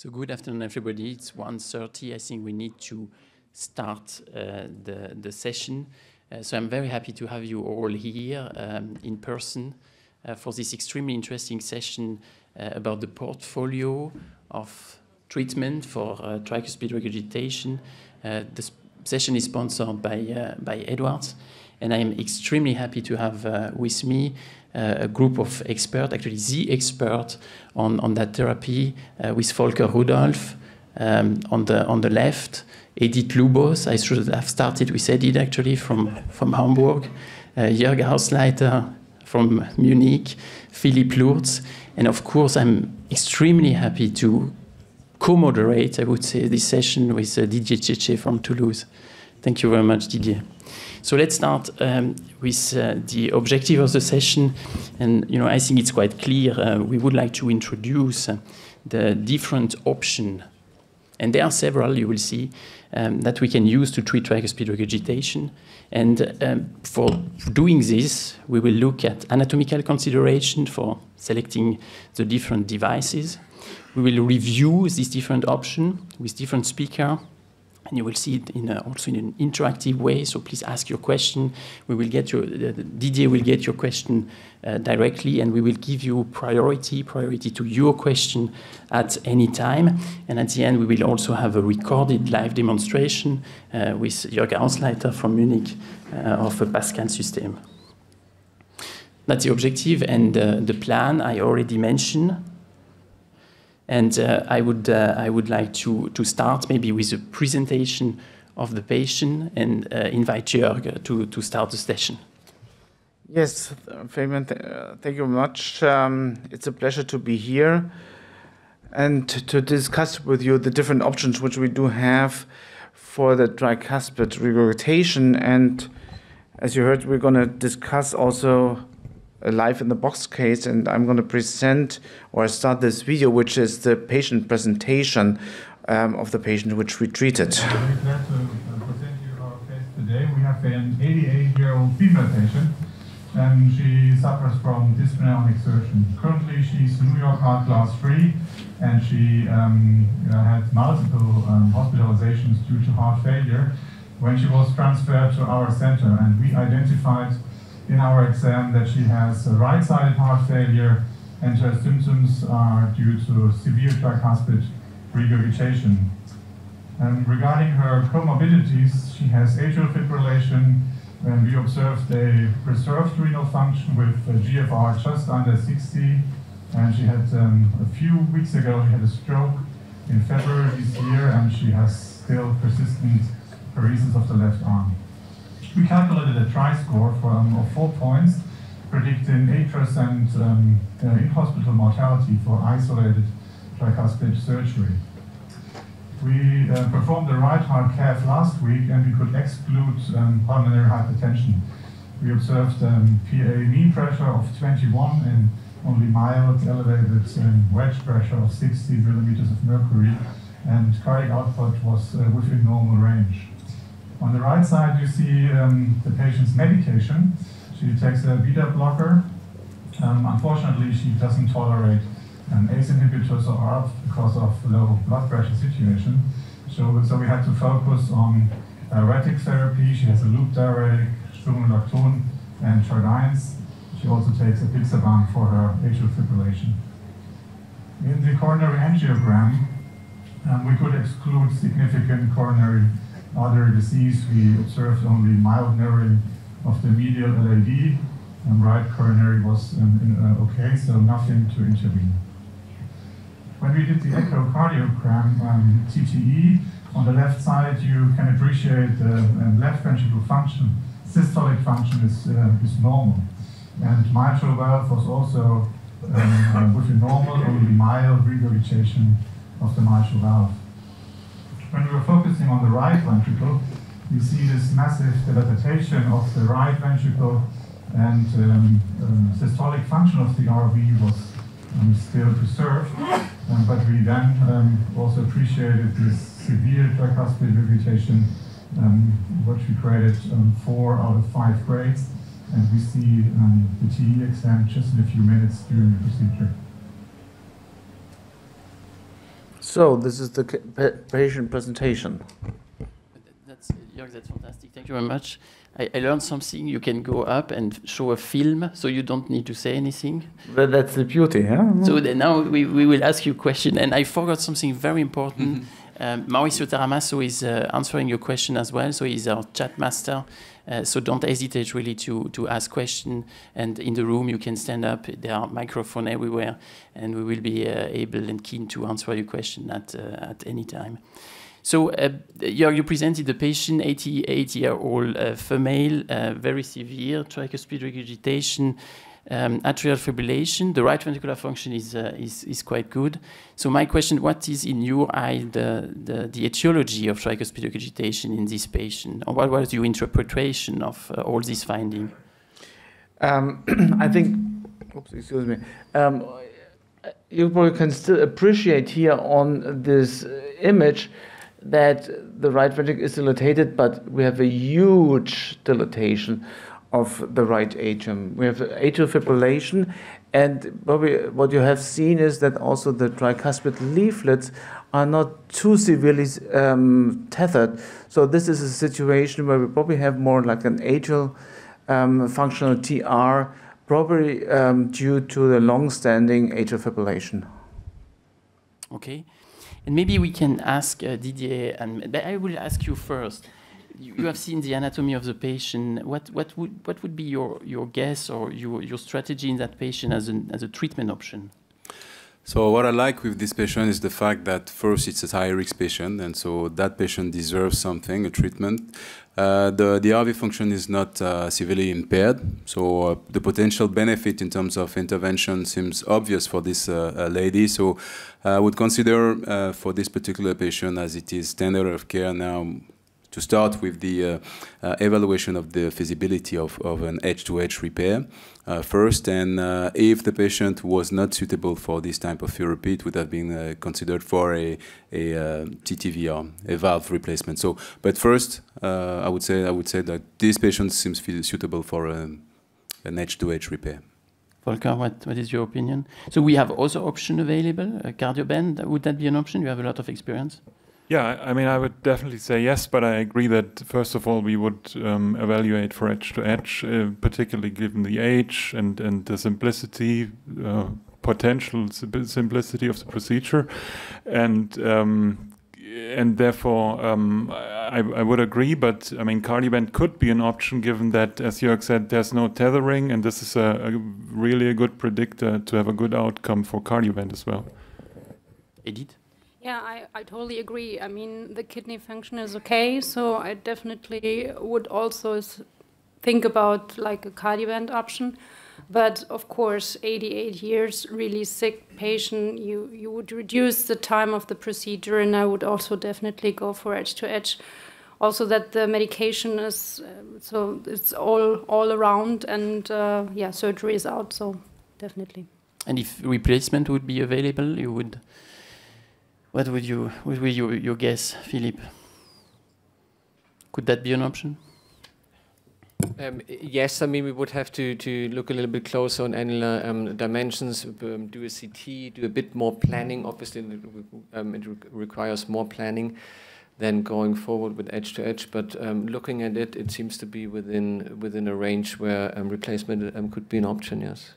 So good afternoon, everybody. It's 1.30. I think we need to start uh, the, the session. Uh, so I'm very happy to have you all here um, in person uh, for this extremely interesting session uh, about the portfolio of treatment for uh, tricuspid regurgitation. Uh, the session is sponsored by, by Edwards, and I am extremely happy to have with me a group of experts, actually the expert on, on that therapy uh, with Volker Rudolph um, on, the, on the left, Edith Lubos. I should have started with Edith actually from, from Hamburg, uh, Jörg Hausleiter from Munich, Philippe Lurz, and of course I'm extremely happy to co-moderate, I would say, this session with uh, Didier Tchétché from Toulouse. Thank you very much, Didier. So let's start um, with uh, the objective of the session. And you know, I think it's quite clear. Uh, we would like to introduce uh, the different option, and there are several. You will see um, that we can use to treat tricuspid regurgitation. And um, for doing this, we will look at anatomical consideration for selecting the different devices. We will review these different options with different speakers and you will see it in a, also in an interactive way. So please ask your question. We will get your uh, Didier will get your question uh, directly, and we will give you priority priority to your question at any time. And at the end, we will also have a recorded live demonstration uh, with Jörg Hausleiter from Munich uh, of a Pascal system. That's the objective and uh, the plan I already mentioned. And uh, I, would, uh, I would like to, to start maybe with a presentation of the patient and uh, invite Jörg to, to start the session. Yes, Fabian, th uh, thank you very much. Um, it's a pleasure to be here and to discuss with you the different options which we do have for the tricuspid regurgitation. And as you heard, we're going to discuss also live in the box case and I'm going to present or start this video which is the patient presentation um, of the patient which we treated. I'm very glad to present you our case today. We have an 88 year old female patient and she suffers from dyspnea exertion. Currently she's New York Heart Class 3 and she um, had multiple um, hospitalizations due to heart failure when she was transferred to our center and we identified in our exam that she has right-sided heart failure and her symptoms are due to severe tricuspid regurgitation. And regarding her comorbidities, she has atrial fibrillation, and we observed a preserved renal function with GFR just under 60, and she had um, a few weeks ago she had a stroke in February this year, and she has still persistent paresis of the left arm. We calculated a tri-score from, of four points, predicting 8% um, uh, in-hospital mortality for isolated tricuspid surgery. We uh, performed the right heart cath last week and we could exclude um, pulmonary hypertension. We observed um, PA mean pressure of 21 and only mild elevated um, wedge pressure of 60 millimeters of mercury and cardiac output was uh, within normal range. On the right side, you see um, the patient's medication. She takes a beta blocker. Um, unfortunately, she doesn't tolerate um, ACE inhibitors or ARB because of low blood pressure situation. So, so we had to focus on diuretic therapy. She has a loop diuretic, spironolactone, and Jardiance. She also takes apixaban for her atrial fibrillation. In the coronary angiogram, um, we could exclude significant coronary other disease, we observed only mild narrowing of the medial LAD, and right coronary was um, in, uh, okay, so nothing to intervene. When we did the echocardiogram um, TTE, on the left side you can appreciate the uh, left ventricle function, systolic function is, uh, is normal. And mitral valve was also um, uh, normal, only mild regurgitation of the mitral valve. When we were focusing on the right ventricle, you see this massive dilatation of the right ventricle and um, um, systolic function of the RV was um, still preserved. Um, but we then um, also appreciated this severe tricuspid regurgitation, um, which we created four out of five grades. And we see the TE exam just in a few minutes during the procedure. So this is the patient presentation. That's, Jörg, that's fantastic. Thank you very much. I, I, learned something. You can go up and show a film, so you don't need to say anything. But that's the beauty, yeah. So now we, we will ask you a question, and I forgot something very important. Mm -hmm. um, Maurizio Taramasso is uh, answering your question as well, so he's our chat master. Uh, so don't hesitate really to, to ask questions. And in the room, you can stand up. There are microphones everywhere, and we will be uh, able and keen to answer your question at, uh, at any time. So uh, you presented the patient, 88-year-old uh, female, uh, very severe tricuspid regurgitation, um, atrial fibrillation. The right ventricular function is, uh, is, is, quite good. So my question, what is in your eye the, the, the etiology of tricuspid regurgitation in this patient? Or what was your interpretation of uh, all these findings? Um, I think, oops, excuse me. Um, you probably can still appreciate here on this image that the right ventricle is dilated, but we have a huge dilatation of the right atrium. We have atrial fibrillation, and probably what you have seen is that also the tricuspid leaflets are not too severely um, tethered. So this is a situation where we probably have more like an atrial um, functional TR, probably um, due to the long-standing atrial fibrillation. Okay. And maybe we can ask uh, Didier, and I will ask you first. You, you, have seen the anatomy of the patient. What, what, would, what would be your, your guess or your, your strategy in that patient as, an, as a treatment option? So what I like with this patient is the fact that first it's a high risk patient, and so that patient deserves something, a treatment. Uh, the, the RV function is not uh, severely impaired, so uh, the potential benefit in terms of intervention seems obvious for this uh, uh, lady. So I would consider for this particular patient, as it is standard of care now, to start with the uh, uh, evaluation of the feasibility of, of an edge-to-edge repair uh, first, and if the patient was not suitable for this type of therapy, it would have been considered for a, a TTVR, a valve replacement. So, but first, I would say I would say that this patient seems suitable for um, an edge-to-edge repair. Volker, what, what is your opinion? So we have also option available, a Cardioband. Would that be an option? You have a lot of experience. Yeah, I mean, I would definitely say yes, but I agree that first of all, we would um, evaluate for edge to edge, uh, particularly given the age and, and the simplicity, uh, potential simplicity of the procedure. And um, and therefore, um, I, I, would agree, but I mean, Cardioband could be an option given that, as Jörg said, there's no tethering, and this is a, a really a good predictor to have a good outcome for Cardioband as well. Edith? Yeah, I, I totally agree. I mean, the kidney function is okay, so I definitely would also think about like a Cardioband option. But of course, 88 years, really sick patient, you, you would reduce the time of the procedure, and I would also definitely go for edge to edge. Also, that the medication is uh, so it's all all around, and uh, yeah, surgery is out, so definitely. And if replacement would be available, you would what would you, what would you, your guess, Philippe? Could that be an option? Um, yes, I mean we would have to to look a little bit closer on annular um, dimensions, um, do a CT, do a bit more planning. Obviously, um, it re requires more planning than going forward with edge to edge. But um, looking at it, it seems to be within within a range where um, replacement could be an option. Yes.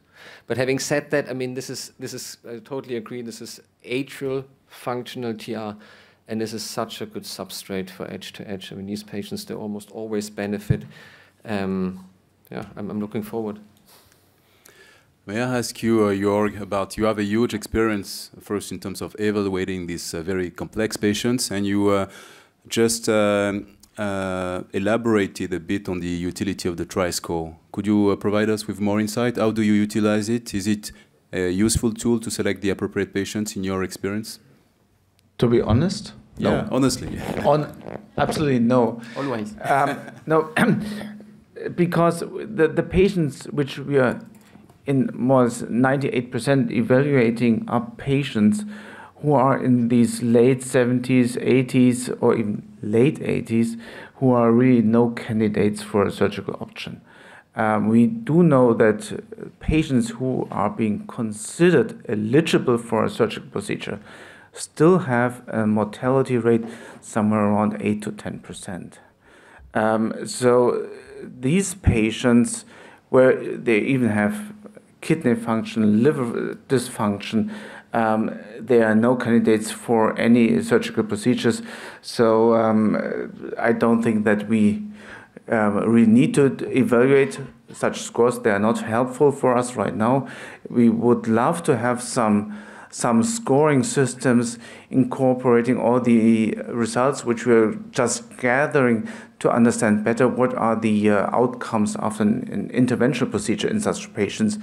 But having said that, I mean this is this is I totally agree. This is atrial functional TR. And this is such a good substrate for edge to edge. I mean, these patients, they almost always benefit. Um, yeah, I'm, I'm, looking forward. May I ask you, uh, Jörg, about you have a huge experience first in terms of evaluating these uh, very complex patients, and you uh, just um, uh, elaborated a bit on the utility of the TriScore. Could you uh, provide us with more insight? How do you utilize it? Is it a useful tool to select the appropriate patients in your experience? To be honest, yeah, no. honestly, on absolutely no. Always, um, no, because the the patients which we are in more than ninety eight percent evaluating are patients who are in these late seventies, eighties, or even late eighties, who are really no candidates for a surgical option. Um, we do know that patients who are being considered eligible for a surgical procedure still have a mortality rate somewhere around 8 to 10 percent. Um, so these patients, where they even have kidney function, liver dysfunction, um, there are no candidates for any surgical procedures. So um, I don't think that we um, really need to evaluate such scores. They are not helpful for us right now. We would love to have some some scoring systems incorporating all the results which we're just gathering to understand better what are the uh, outcomes of an, an, interventional procedure in such patients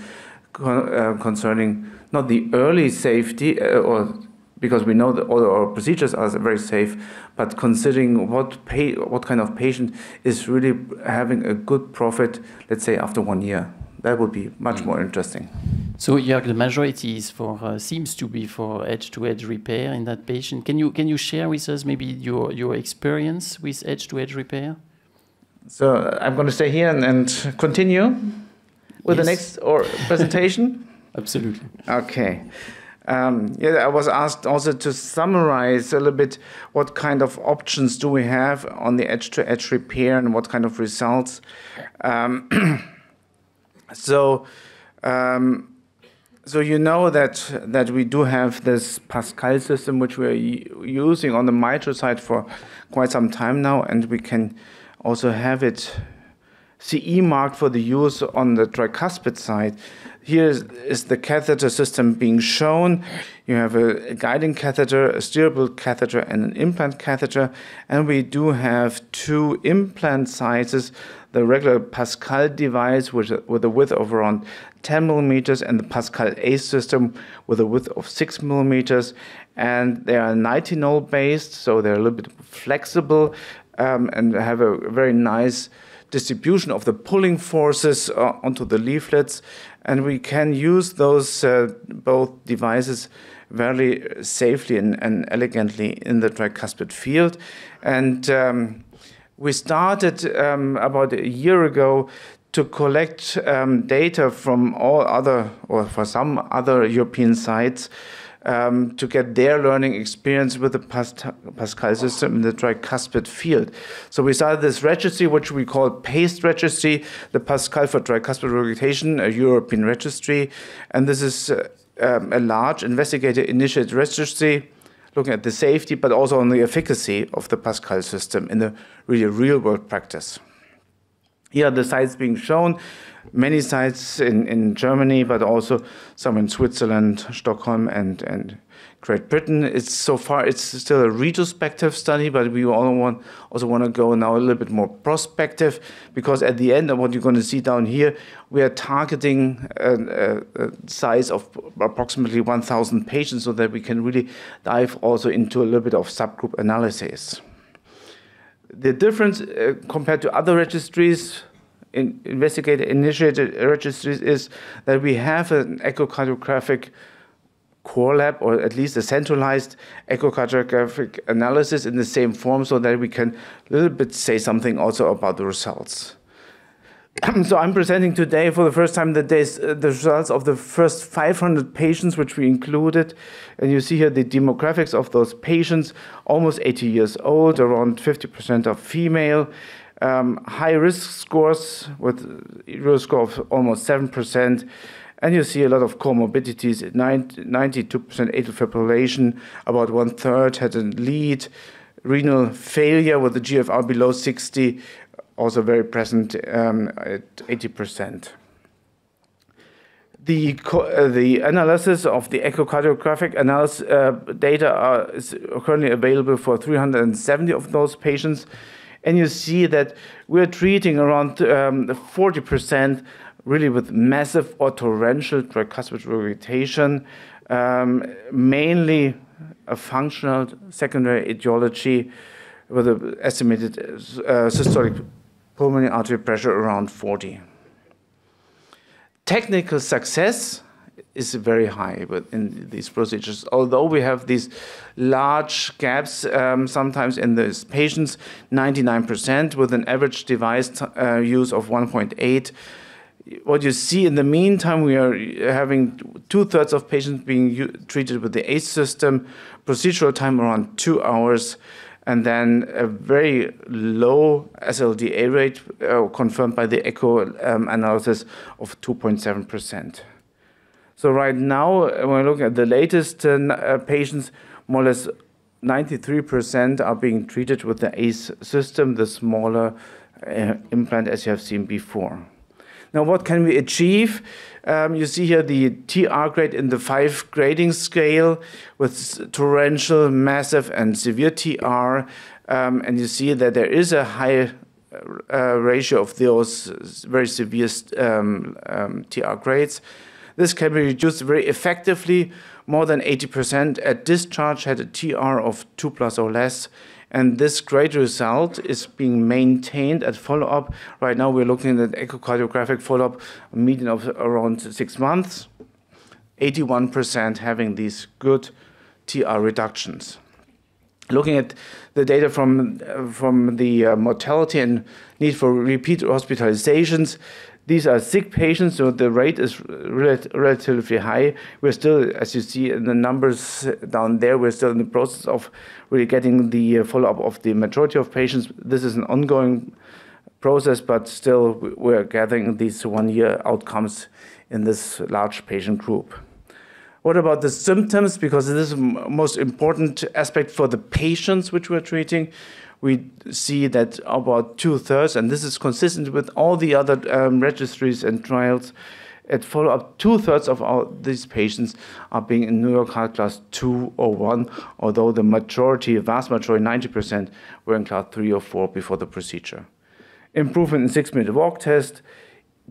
con uh, concerning not the early safety uh, or because we know that all our procedures are very safe, but considering what pay, what kind of patient is really having a good profit, let's say after one year, that would be much mm. more interesting. So, Jörg, the majority is for uh, seems to be for edge-to-edge repair in that patient. Can you can you share with us maybe your your experience with edge-to-edge repair? So I'm going to stay here and, and continue with yes. the next or presentation. Absolutely. Okay. Um, yeah, I was asked also to summarize a little bit what kind of options do we have on the edge-to-edge repair and what kind of results. Um, so, um, so you know that that we do have this Pascal system which we're using on the mitral side for quite some time now, and we can also have it CE marked for the use on the tricuspid side. Here is, is the catheter system being shown. You have a, a, guiding catheter, a steerable catheter, and an implant catheter. And we do have two implant sizes the regular Pascal device with a, with a width of around 10 millimeters, and the Pascal Ace system with a width of 6 millimeters. And they are nitinol based, so they're a little bit flexible um, and have a very nice distribution of the pulling forces uh, onto the leaflets. And we can use those uh, both devices very safely and, and, elegantly in the tricuspid field. And um, we started um, about a year ago to collect um, data from all other, or for some other European sites um, to get their learning experience with the Pascal system in the tricuspid field. So we started this registry, which we call PASTE registry, the Pascal for tricuspid regurgitation, a European registry. And this is uh, um, a large investigator-initiated registry looking at the safety, but also on the efficacy of the Pascal system in the really real-world practice. Here are the sites being shown many sites in, in Germany, but also some in Switzerland, Stockholm, and, and Great Britain. It's so far it's still a retrospective study, but we all want, also want to go now a little bit more prospective because at the end of what you're going to see down here, we are targeting a, a, size of approximately 1,000 patients so that we can really dive also into a little bit of subgroup analysis. The difference uh, compared to other registries in investigator initiated registries is that we have an echocardiographic core lab or at least a centralized echocardiographic analysis in the same form so that we can a little bit say something also about the results. so I'm presenting today for the first time the, days, uh, the results of the first 500 patients which we included. And you see here the demographics of those patients, almost 80 years old, around 50% of female um, high risk scores with a score of almost 7%. And you see a lot of comorbidities 92% atrial fibrillation, about one third had a lead, renal failure with the GFR below 60, also very present um, at 80%. The, uh, the analysis of the echocardiographic analysis uh, data are, is currently available for 370 of those patients and you see that we're treating around um, 40% really with massive or torrential tricuspid regurgitation, um, mainly a functional secondary etiology with an estimated uh, systolic pulmonary artery pressure around 40. Technical success is very high in these procedures. Although we have these large gaps um, sometimes in these patients, 99% with an average device uh, use of 1.8, what you see in the meantime, we are having two thirds of patients being treated with the ACE system, procedural time around two hours, and then a very low SLDA rate uh, confirmed by the echo um, analysis of 2.7%. So right now, when we look at the latest uh, uh patients, more or less 93% are being treated with the ACE system, the smaller uh, implant as you have seen before. Now, what can we achieve? Um, you see here the TR grade in the five grading scale with torrential, massive, and severe TR. Um, and you see that there is a high uh, ratio of those very severe um, um TR grades. This can be reduced very effectively. More than 80% at discharge had a TR of 2 plus or less and this great result is being maintained at follow-up. Right now, we're looking at echocardiographic follow-up, a median of around six months. 81% having these good TR reductions. Looking at the data from, from the uh, mortality and need for repeat hospitalizations, these are sick patients, so the rate is rel relatively high. We're still, as you see in the numbers down there, we're still in the process of really getting the uh, follow-up of the majority of patients. This is an ongoing process, but still we're gathering these one-year outcomes in this large patient group. What about the symptoms? Because this is the most important aspect for the patients which we're treating we see that about two thirds, and this is consistent with all the other um, registries and trials, at follow up, two thirds of all these patients are being in New York Heart Class 2 or 1, although the majority, vast majority, 90%, were in Class 3 or 4 before the procedure. Improvement in six minute walk test,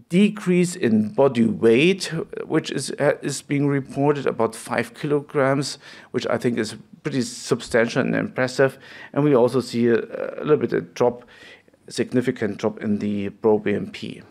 decrease in body weight, which is, is being reported about five kilograms, which I think is pretty substantial and impressive. And we also see a, a little bit of drop, significant drop in the proBNP.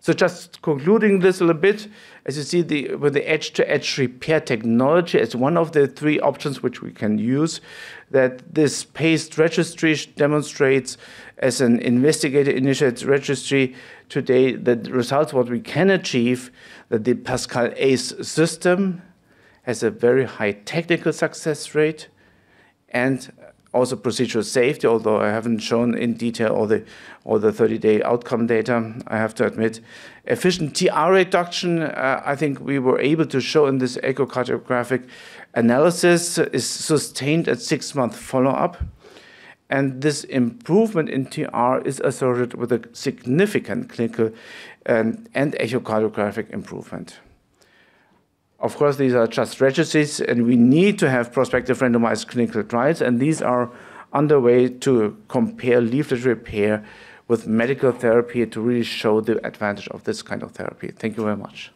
So just concluding this a little bit, as you see, the, with the edge-to-edge repair technology as one of the three options which we can use, that this PASTE registry demonstrates as an investigator-initiated registry today the results what we can achieve, that the Pascal ACE system has a very high technical success rate and also procedural safety, although I haven't shown in detail all the all the 30-day outcome data, I have to admit. Efficient TR reduction, uh, I think we were able to show in this echocardiographic analysis is sustained at six-month follow-up. And this improvement in TR is associated with a significant clinical and, and echocardiographic improvement. Of course, these are just registries, and we need to have prospective randomized clinical trials, and these are underway to compare leaflet repair with medical therapy to really show the advantage of this kind of therapy. Thank you very much.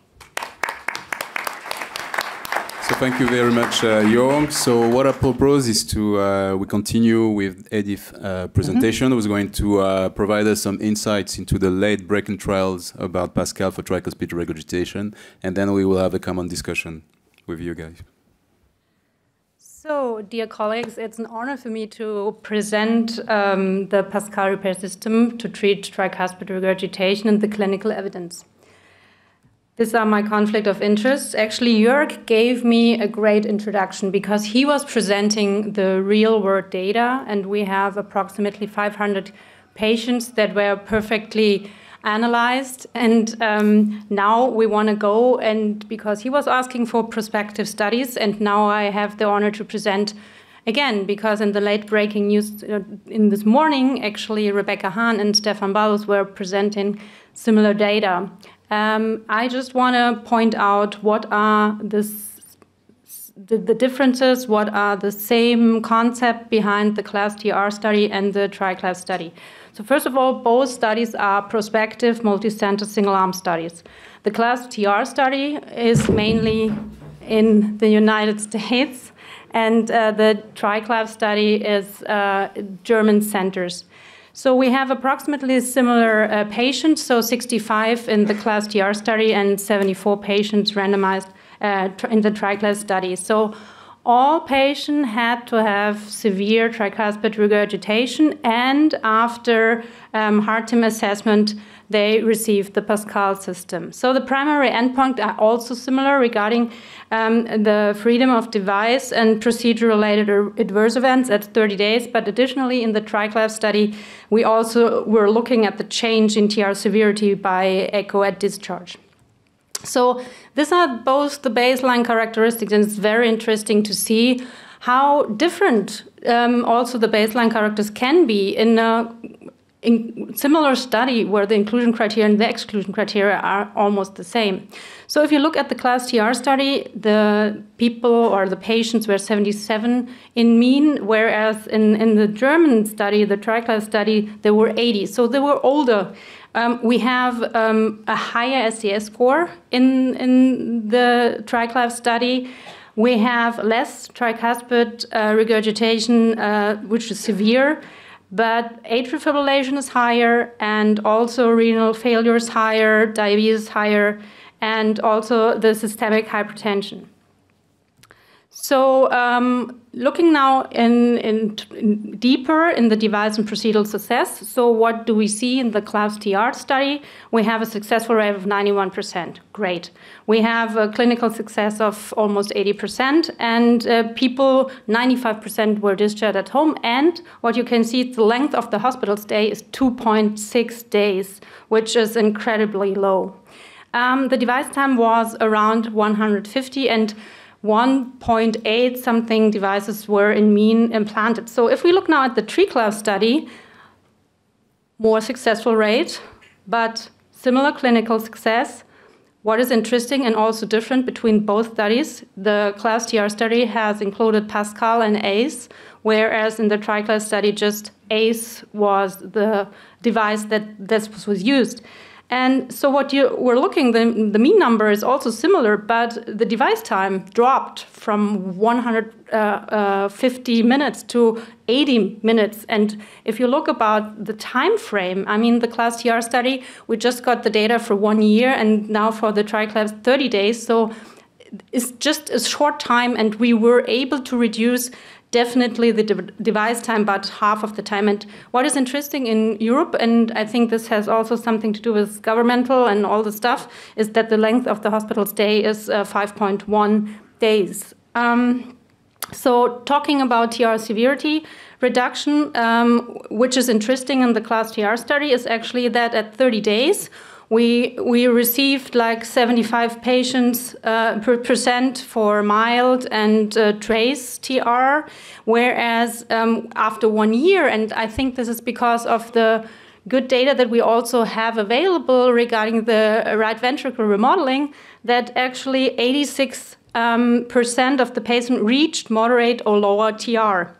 So thank you very much, uh, So what I propose is to uh, we continue with Edith's uh, presentation. Mm. Who's going to uh, provide us some insights into the late breaking trials about Pascal for tricuspid regurgitation, and then we will have a common discussion with you guys. So, dear colleagues, it's an honor for me to present um, the Pascal repair system to treat tricuspid regurgitation and the clinical evidence. These are my conflict of interest. Actually, Jörg gave me a great introduction because he was presenting the real world data, and we have approximately 500 patients that were perfectly analyzed. And um, now we want to go, and because he was asking for prospective studies, and now I have the honor to present again, because in the late breaking news uh, in this morning, actually, Rebecca Hahn and Stephan Baldus were presenting similar data. Um, I just want to point out what are the, the differences, what are the same concept behind the CLASP TR study and the TriCLASP study. So first of all, both studies are prospective multi-center single-arm studies. The CLASP TR study is mainly in the United States, and uh, the TriCLASP study is uh, German centers. So we have approximately similar uh, patients, so 65 in the CLASP TR study and 74 patients randomized uh, in the TriCLASP study. So all patients had to have severe tricuspid regurgitation, and after um, heart team assessment, they received the Pascal system. So the primary endpoint are also similar regarding um, the freedom of device and procedure-related adverse events at 30 days. But additionally, in the TriCLASP study, we also were looking at the change in TR severity by echo at discharge. So these are both the baseline characteristics, and it's very interesting to see how different um, also the baseline characters can be in a in similar study where the inclusion criteria and the exclusion criteria are almost the same. So if you look at the CLASP TR study, the people or the patients were 77 in mean, whereas in, in the German study, the TriCLASP study, there were 80. So they were older. Um, we have um, a higher STS score in, in the TriCLASP study. We have less tricuspid uh, regurgitation, uh, which is severe, but atrial fibrillation is higher, and also renal failure is higher, diabetes is higher, and also the systemic hypertension. So um, looking now in, in, in, deeper in the device and procedural success, so what do we see in the CLASP TR study? We have a successful rate of 91%. Great. We have a clinical success of almost 80%, and uh, people, 95% were discharged at home. And what you can see, the length of the hospital stay is 2.6 days, which is incredibly low. Um, the device time was around 150, and 1.8 something devices were in mean implanted. So if we look now at the TriCLASP study, more successful rate, but similar clinical success. What is interesting and also different between both studies, the CLASP TR study has included Pascal and ACE, whereas in the TriCLASP study, just ACE was the device that this was used. And so what you were looking, the, the mean number is also similar, but the device time dropped from 150 uh, uh, minutes to 80 minutes. And if you look about the time frame, I mean, the CLASP TR study, we just got the data for one year, and now for the TriCLASP 30 days. So it's just a short time, and we were able to reduce definitely the de device time, but half of the time. And what is interesting in Europe, and I think this has also something to do with governmental and all the stuff, is that the length of the hospital stay is uh, 5.1 days. Um, so talking about TR severity reduction, um, which is interesting in the CLASP TR study, is actually that at 30 days, we we received like 75 patients uh, per percent for mild and uh, trace TR, whereas um, after one year, and I think this is because of the good data that we also have available regarding the right ventricle remodeling, that actually 86 um, percent of the patient reached moderate or lower TR.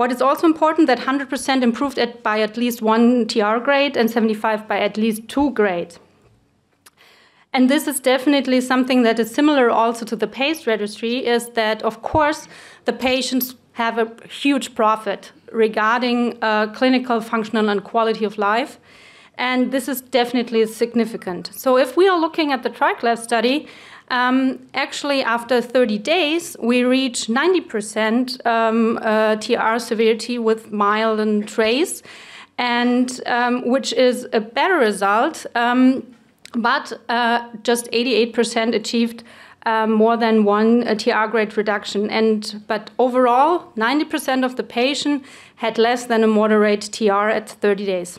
What is also important that 100% improved at, by at least one TR grade and 75 by at least two grades. And this is definitely something that is similar also to the PASTE registry, is that, of course, the patients have a huge profit regarding uh, clinical, functional, and quality of life. And this is definitely significant. So if we are looking at the TriCLASP study, um, actually, after 30 days, we reach 90% um, uh, TR severity with mild and trace, and um, which is a better result. Um, but uh, just 88% achieved uh, more than one uh, TR grade reduction. And but overall, 90% of the patient had less than a moderate TR at 30 days.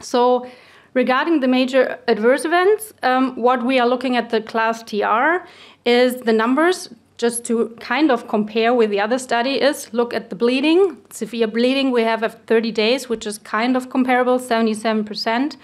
So Regarding the major adverse events, um, what we are looking at the CLASP TR is the numbers, just to kind of compare with the other study is look at the bleeding. Severe bleeding we have at 30 days, which is kind of comparable, 77%.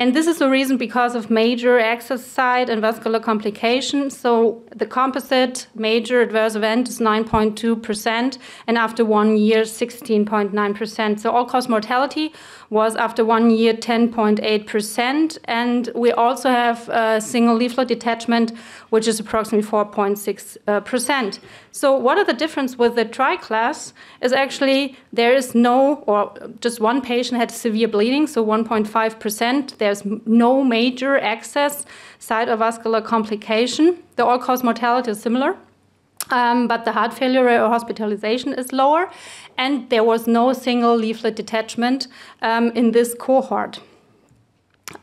And this is the reason because of major access site and vascular complications. So the composite major adverse event is 9.2%, and after one year, 16.9%. So all cause mortality was after one year 10.8%. And we also have a single leaflet detachment, which is approximately 4.6%. So what are the difference with the TriCLASP is actually there is no, or just one patient had severe bleeding, so 1.5%. There's no major access site or vascular complication. The all-cause mortality is similar. Um, but the heart failure or hospitalization is lower, and there was no single leaflet detachment um, in this cohort.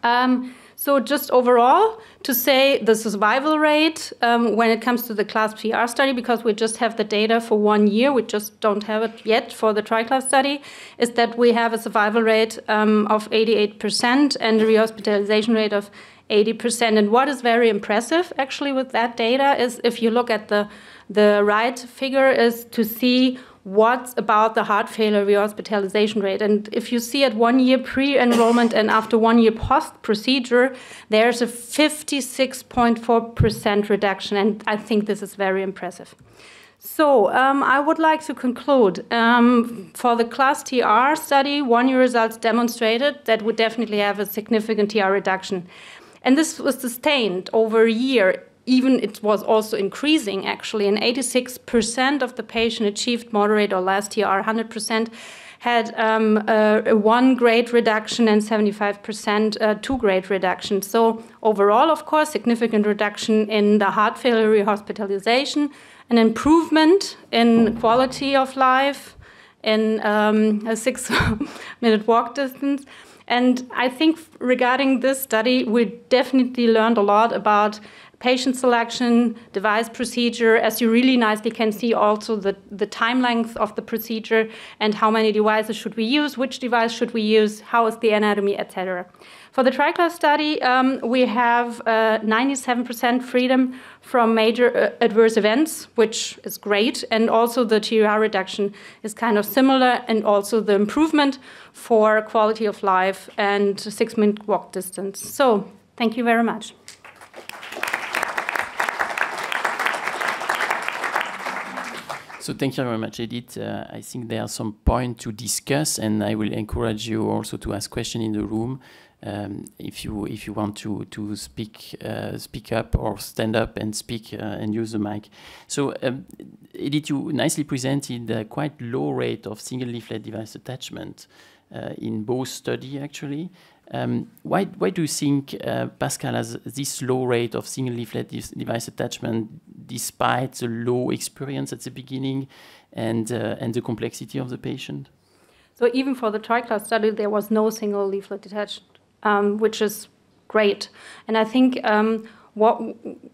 Um, so just overall, to say the survival rate um, when it comes to the CLASP TR study, because we just have the data for one year, we just don't have it yet for the TriCLASP study, is that we have a survival rate um, of 88% and a rehospitalization rate of 80%. And what is very impressive actually with that data is if you look at the, the right figure is to see what about the heart failure rehospitalization rate. And if you see at one year pre enrollment and after one year post procedure, there's a 56.4% reduction. And I think this is very impressive. So um, I would like to conclude. Um, for the CLASP TR study, one year results demonstrated that we definitely have a significant TR reduction. And this was sustained over a year even it was also increasing actually, and 86% of the patient achieved moderate or last year, 100% had um, a, a, one grade reduction and 75% uh, two grade reduction. So overall, of course, significant reduction in the heart failure hospitalization, an improvement in quality of life, in um, a six-minute walk distance. And I think regarding this study, we definitely learned a lot about patient selection, device procedure, as you really nicely can see also the, the time length of the procedure and how many devices should we use, which device should we use, how is the anatomy, etc. For the TriCLASP study, um, we have 97% uh, freedom from major uh, adverse events, which is great, and also the TR reduction is kind of similar, and also the improvement for quality of life and six-minute walk distance. So, thank you very much. So thank you very much, Edith. Uh, I think there are some points to discuss, and I will encourage you also to ask questions in the room um, if you if you want to to speak uh, speak up or stand up and speak uh, and use the mic. So um, Edith, you nicely presented a quite low rate of single leaflet device attachment uh, in both study actually. Um, why, why do you think uh, Pascal has this low rate of single leaflet device attachment despite the low experience at the beginning and, uh, and the complexity of the patient? So even for the TriCLASP study, there was no single leaflet attached, um, which is great. And I think um, what,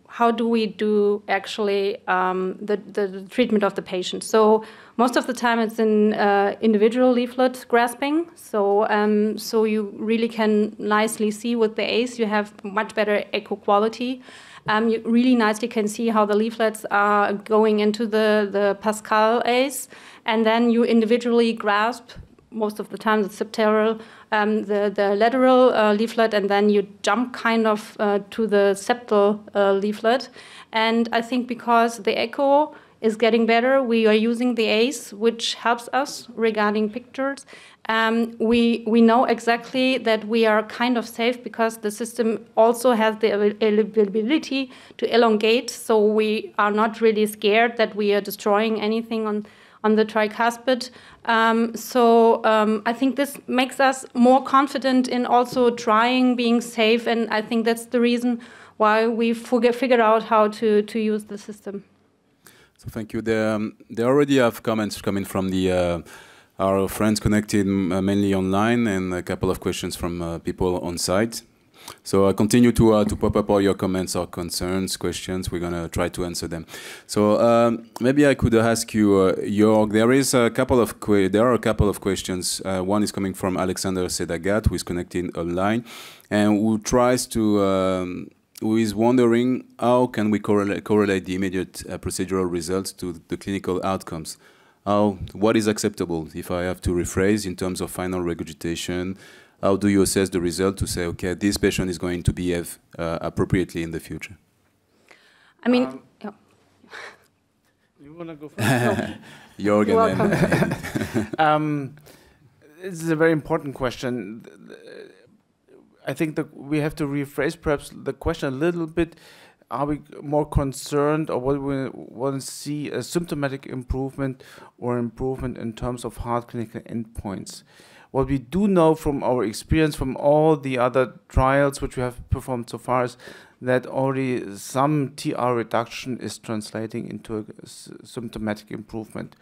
how do we do actually um, the, the treatment of the patient? So most of the time it's in uh, individual leaflet grasping. So, um, so you really can nicely see with the ACE, you have much better echo quality. Um, you really nicely can see how the leaflets are going into the, the Pascal ACE. And then you individually grasp most of the time the subtalar, um, the, the lateral uh, leaflet, and then you jump kind of uh, to the septal uh, leaflet. And I think because the echo is getting better, we are using the ACE, which helps us regarding pictures. Um, we, we know exactly that we are kind of safe because the system also has the availability to elongate, so we are not really scared that we are destroying anything on on the tricuspid. Um, so um, I think this makes us more confident in also trying being safe, and I think that's the reason why we figured out how to, to use the system. So thank you. There, um, they already have comments coming from the uh, our friends connected uh, mainly online, and a couple of questions from uh, people on site. So I continue to uh, to pop up all your comments or concerns, questions. We're gonna try to answer them. So um, maybe I could ask you, uh. There is a couple of there are a couple of questions. Uh, one is coming from Alexander Sedaghat, who is connected online, and who tries to. Um, who is wondering how can we correlate, correlate the immediate uh, procedural results to the clinical outcomes? How, what is acceptable, if I have to rephrase, in terms of final regurgitation, how do you assess the result to say, okay, this patient is going to behave uh, appropriately in the future? I mean, um, yeah. you want to go first? Jörg um, this is a very important question. I think that we have to rephrase perhaps the question a little bit. Are we more concerned or what we want to see a symptomatic improvement or improvement in terms of hard clinical endpoints? What we do know from our experience from all the other trials which we have performed so far is that already some TR reduction is translating into a symptomatic improvement.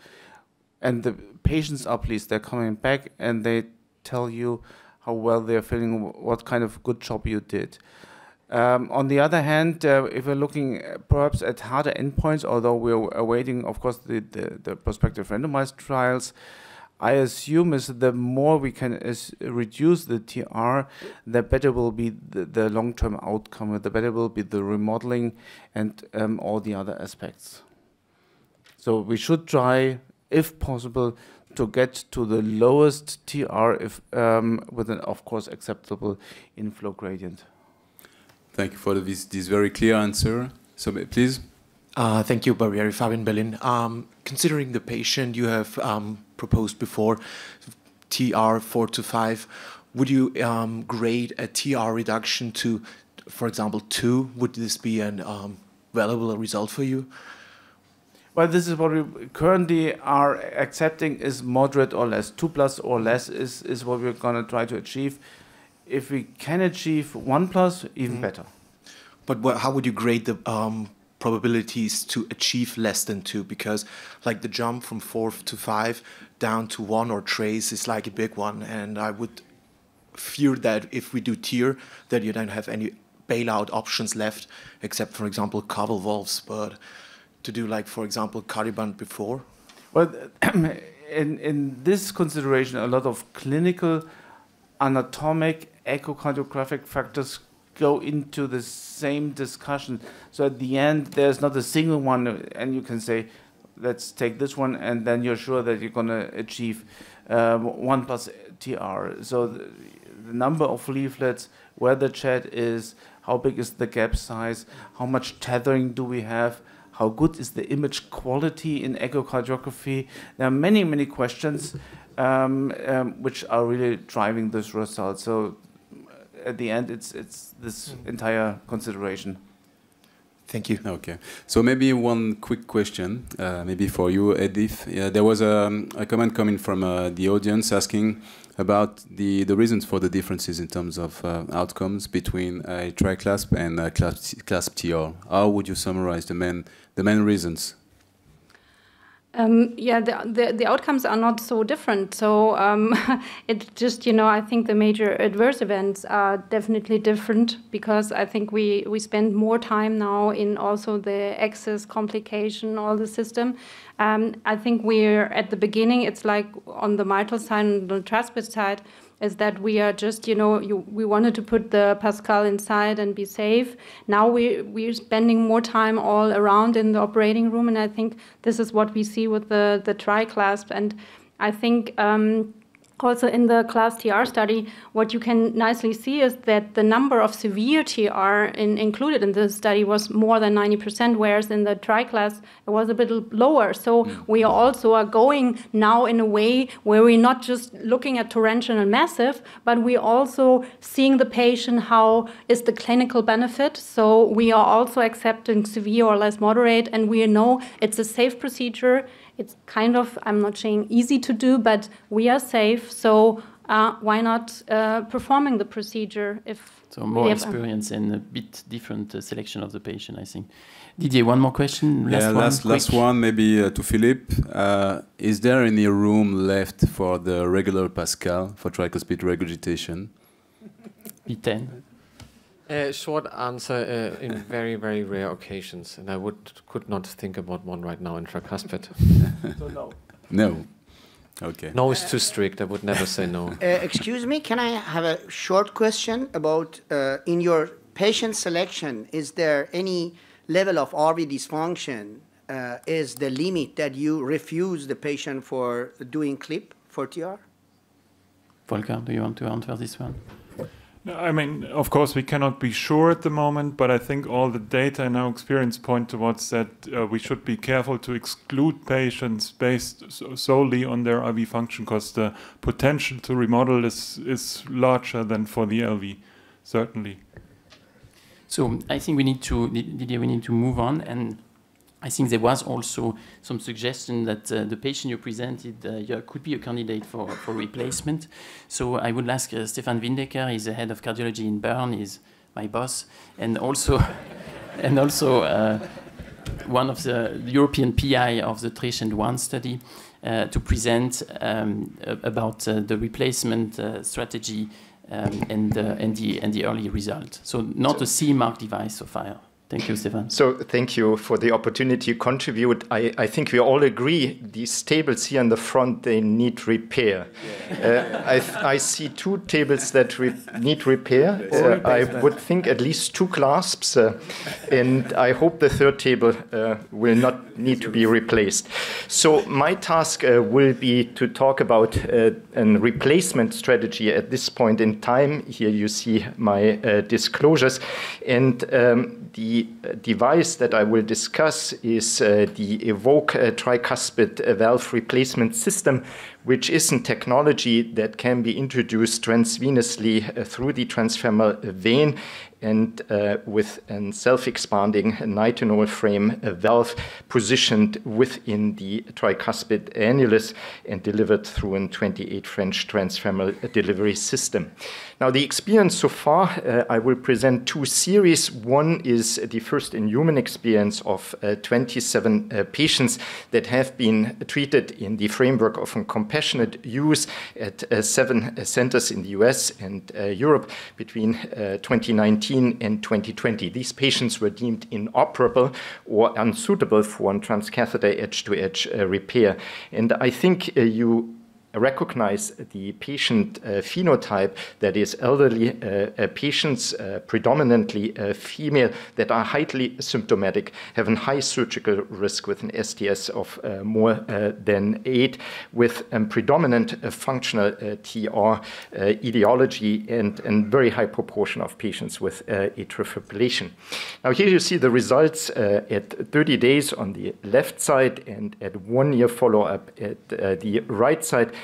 And the patients are pleased, they're coming back and they tell you how well they're feeling, what kind of good job you did. Um, on the other hand, uh, if we're looking perhaps at harder endpoints, although we're awaiting, of course, the, the, the prospective randomized trials, I assume is the more we can reduce the TR, the better will be the, the long-term outcome, the better will be the remodeling and um, all the other aspects. So we should try, if possible, to get to the lowest TR if, um, with an, of course, acceptable inflow gradient. Thank you for this, this very clear answer. So please. Uh, thank you, Barbieri, Fabian Berlin. Um, considering the patient you have um, proposed before, TR 4 to 5, would you um, grade a TR reduction to, for example, 2? Would this be a um, valuable result for you? Well, this is what we currently are accepting is moderate or less. 2 plus or less is, is what we're going to try to achieve if we can achieve one plus, even mm. better. But what, how would you grade the um, probabilities to achieve less than two? Because like the jump from four to five down to one or trace is like a big one, and I would fear that if we do TEER, that you don't have any bailout options left, except for example caval valves. But to do like for example Cardioband before. Well, in in this consideration, a lot of clinical anatomic echocardiographic factors go into the same discussion. So at the end, there's not a single one, and you can say, let's take this one, and then you're sure that you're going to achieve um, one plus TR. So the, the, number of leaflets, where the chat is, how big is the gap size, how much tethering do we have, how good is the image quality in echocardiography. There are many, many questions um, um, which are really driving this result. So at the end, it's it's this mm. entire consideration. Thank you. Okay. So maybe one quick question, uh, maybe for you, Edith. Yeah, there was a, a comment coming from uh, the audience asking about the, the reasons for the differences in terms of uh, outcomes between a TriCLASP and a CLASP, CLASP TR. How would you summarize the main, the main reasons um, yeah, the, the, the outcomes are not so different. So um, it's just you know I think the major adverse events are definitely different because I think we we spend more time now in also the access complication all the system. Um, I think we're at the beginning. It's like on the mitral side, and the tricuspid side is that we are just, you know, you, we wanted to put the Pascal inside and be safe. Now we, we're spending more time all around in the operating room, and I think this is what we see with the, the TriCLASP. And I think um, also in the CLASP TR study, what you can nicely see is that the number of severe TR in, included in the study was more than 90%, whereas in the TriCLASP it was a bit lower. So mm. we also are going now in a way where we're not just looking at torrential and massive, but we're also seeing the patient how is the clinical benefit. So we are also accepting severe or less moderate, and we know it's a safe procedure it's kind of, I'm not saying easy to do, but we are safe. So uh, why not uh, performing the procedure if so more experience and a bit different uh, selection of the patient, I think. Didier, one more question. Last yeah, one, last, last one, maybe uh, to Philippe. Uh, is there any room left for the regular Pascal for tricuspid regurgitation? B10. A short answer uh, in very, very rare occasions, and I would could not think about one right now in tricuspid. so no. No. Okay. No is too strict. I would never say no. Uh, excuse me, can I have a short question about uh, in your patient selection? Is there any level of RV dysfunction? Uh, is the limit that you refuse the patient for doing clip for TR? Volker, do you want to answer this one? I mean, of course, we cannot be sure at the moment, but I think all the data and our experience point towards that uh, we should be careful to exclude patients based so solely on their RV function because the potential to remodel is, is larger than for the LV, certainly. So I think we need to, Didier, we need to move on and I think there was also some suggestion that uh, the patient you presented uh, could be a candidate for, for replacement. So I would ask uh, Stefan Windecker, he's the head of cardiology in Bern, he's my boss, and also, and also uh, one of the European PI of the TRISCEND 1 study uh, to present um, about uh, the replacement strategy um, and, and, the, and the early result. So not a CE mark device so far. Thank you, Stefan. So thank you for the opportunity to contribute. I, I think we all agree these tables here in the front, they need repair. Yeah. Uh, I, I, see two tables that re need repair. Uh, I would think at least two clasps, uh, and I hope the third table uh, will not need to be replaced. So my task uh, will be to talk about uh, a replacement strategy at this point in time. Here you see my disclosures. And um, the device that I will discuss is uh, the EVOQUE uh, tricuspid valve replacement system, which is a technology that can be introduced transvenously uh, through the transfemoral vein and uh, with a self-expanding nitinol frame valve positioned within the tricuspid annulus and delivered through a 28 French transfemoral delivery system. Now, the experience so far, uh, I will present two series. One is the first in human experience of uh, 27 uh, patients that have been treated in the framework of a compassionate use at uh, seven uh, centers in the US and uh, Europe between 2019 and 2020. These patients were deemed inoperable or unsuitable for transcatheter edge-to-edge repair. And I think you recognize the patient uh, phenotype that is elderly uh, uh patients, uh, predominantly uh, female, that are highly symptomatic, have a high surgical risk with an STS of uh, more than eight, with a predominant functional TR etiology and a very high proportion of patients with atrial fibrillation. Now, here you see the results at 30 days on the left side and at one year follow up at the right side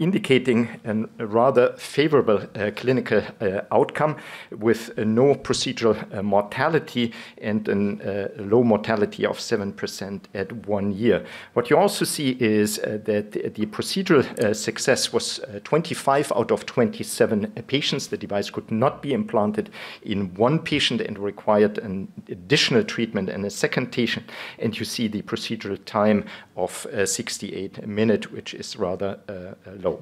indicating a rather favorable uh, clinical uh, outcome with no procedural uh, mortality and a uh, low mortality of 7% at one year. What you also see is uh, that the procedural success was 25 out of 27 patients. The device could not be implanted in one patient and required an additional treatment in a second patient. And you see the procedural time of 68 minutes, which is rather low.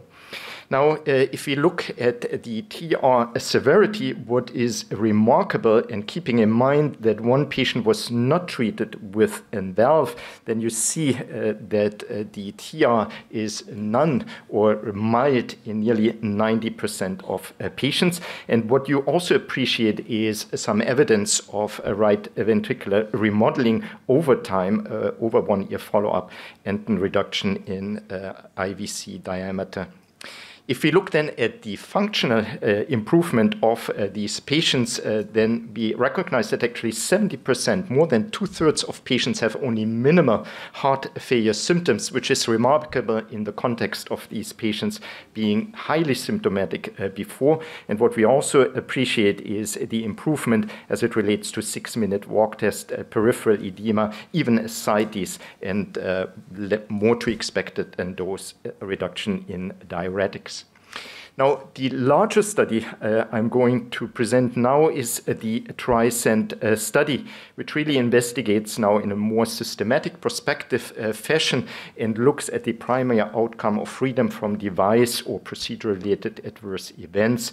Now, uh, if we look at the TR severity, what is remarkable, and keeping in mind that one patient was not treated with a valve, then you see uh, that uh, the TR is none or mild in nearly 90% of patients. And what you also appreciate is some evidence of right ventricular remodeling over time, uh, over one year follow up, and reduction in uh, IVC diameter. If we look then at the functional uh, improvement of uh, these patients, uh, then we recognize that actually 70%, more than two thirds of patients have only minimal heart failure symptoms, which is remarkable in the context of these patients being highly symptomatic uh, before. And what we also appreciate is the improvement as it relates to six minute walk test, uh, peripheral edema, even ascites, and uh, more to expected and dose reduction in diuretics. Now, the larger study uh, I'm going to present now is uh, the TRISCEND uh, study, which really investigates now in a more systematic prospective uh, fashion and looks at the primary outcome of freedom from device or procedure-related adverse events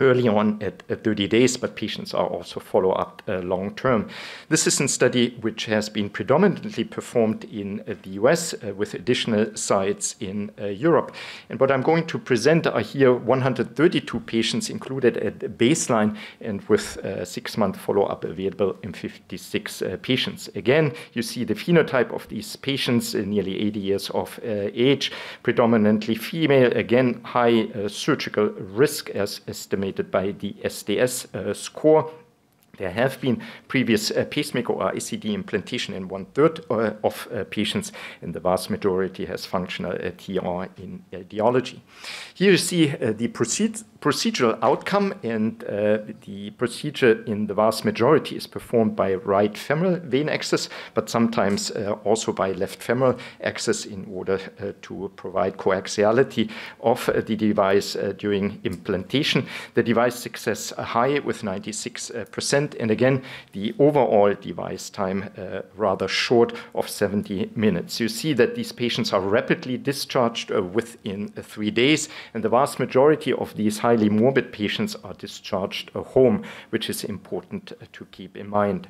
early on at, at, 30 days, but patients are also follow up uh, long term. This is a study which has been predominantly performed in uh, the US uh, with additional sites in uh, Europe. And what I'm going to present are here 132 patients included at baseline and with uh, six month follow up available in 56 uh, patients. Again, you see the phenotype of these patients, nearly 80 years of age, predominantly female, again, high surgical risk as estimated estimated by the STS uh, score. There have been previous uh, pacemaker or ICD implantation in one third uh, of uh, patients, and the vast majority has functional uh, TR in etiology. Here you see uh, the proceed procedural outcome, and uh, the procedure in the vast majority is performed by right femoral vein access, but sometimes uh, also by left femoral access in order uh, to provide coaxiality of uh, the device uh, during implantation. The device success high with 96%, 50%. And again, the overall device time uh, rather short of 70 minutes. You see that these patients are rapidly discharged uh, within uh, three days, and the vast majority of these highly morbid patients are discharged home, which is important to keep in mind.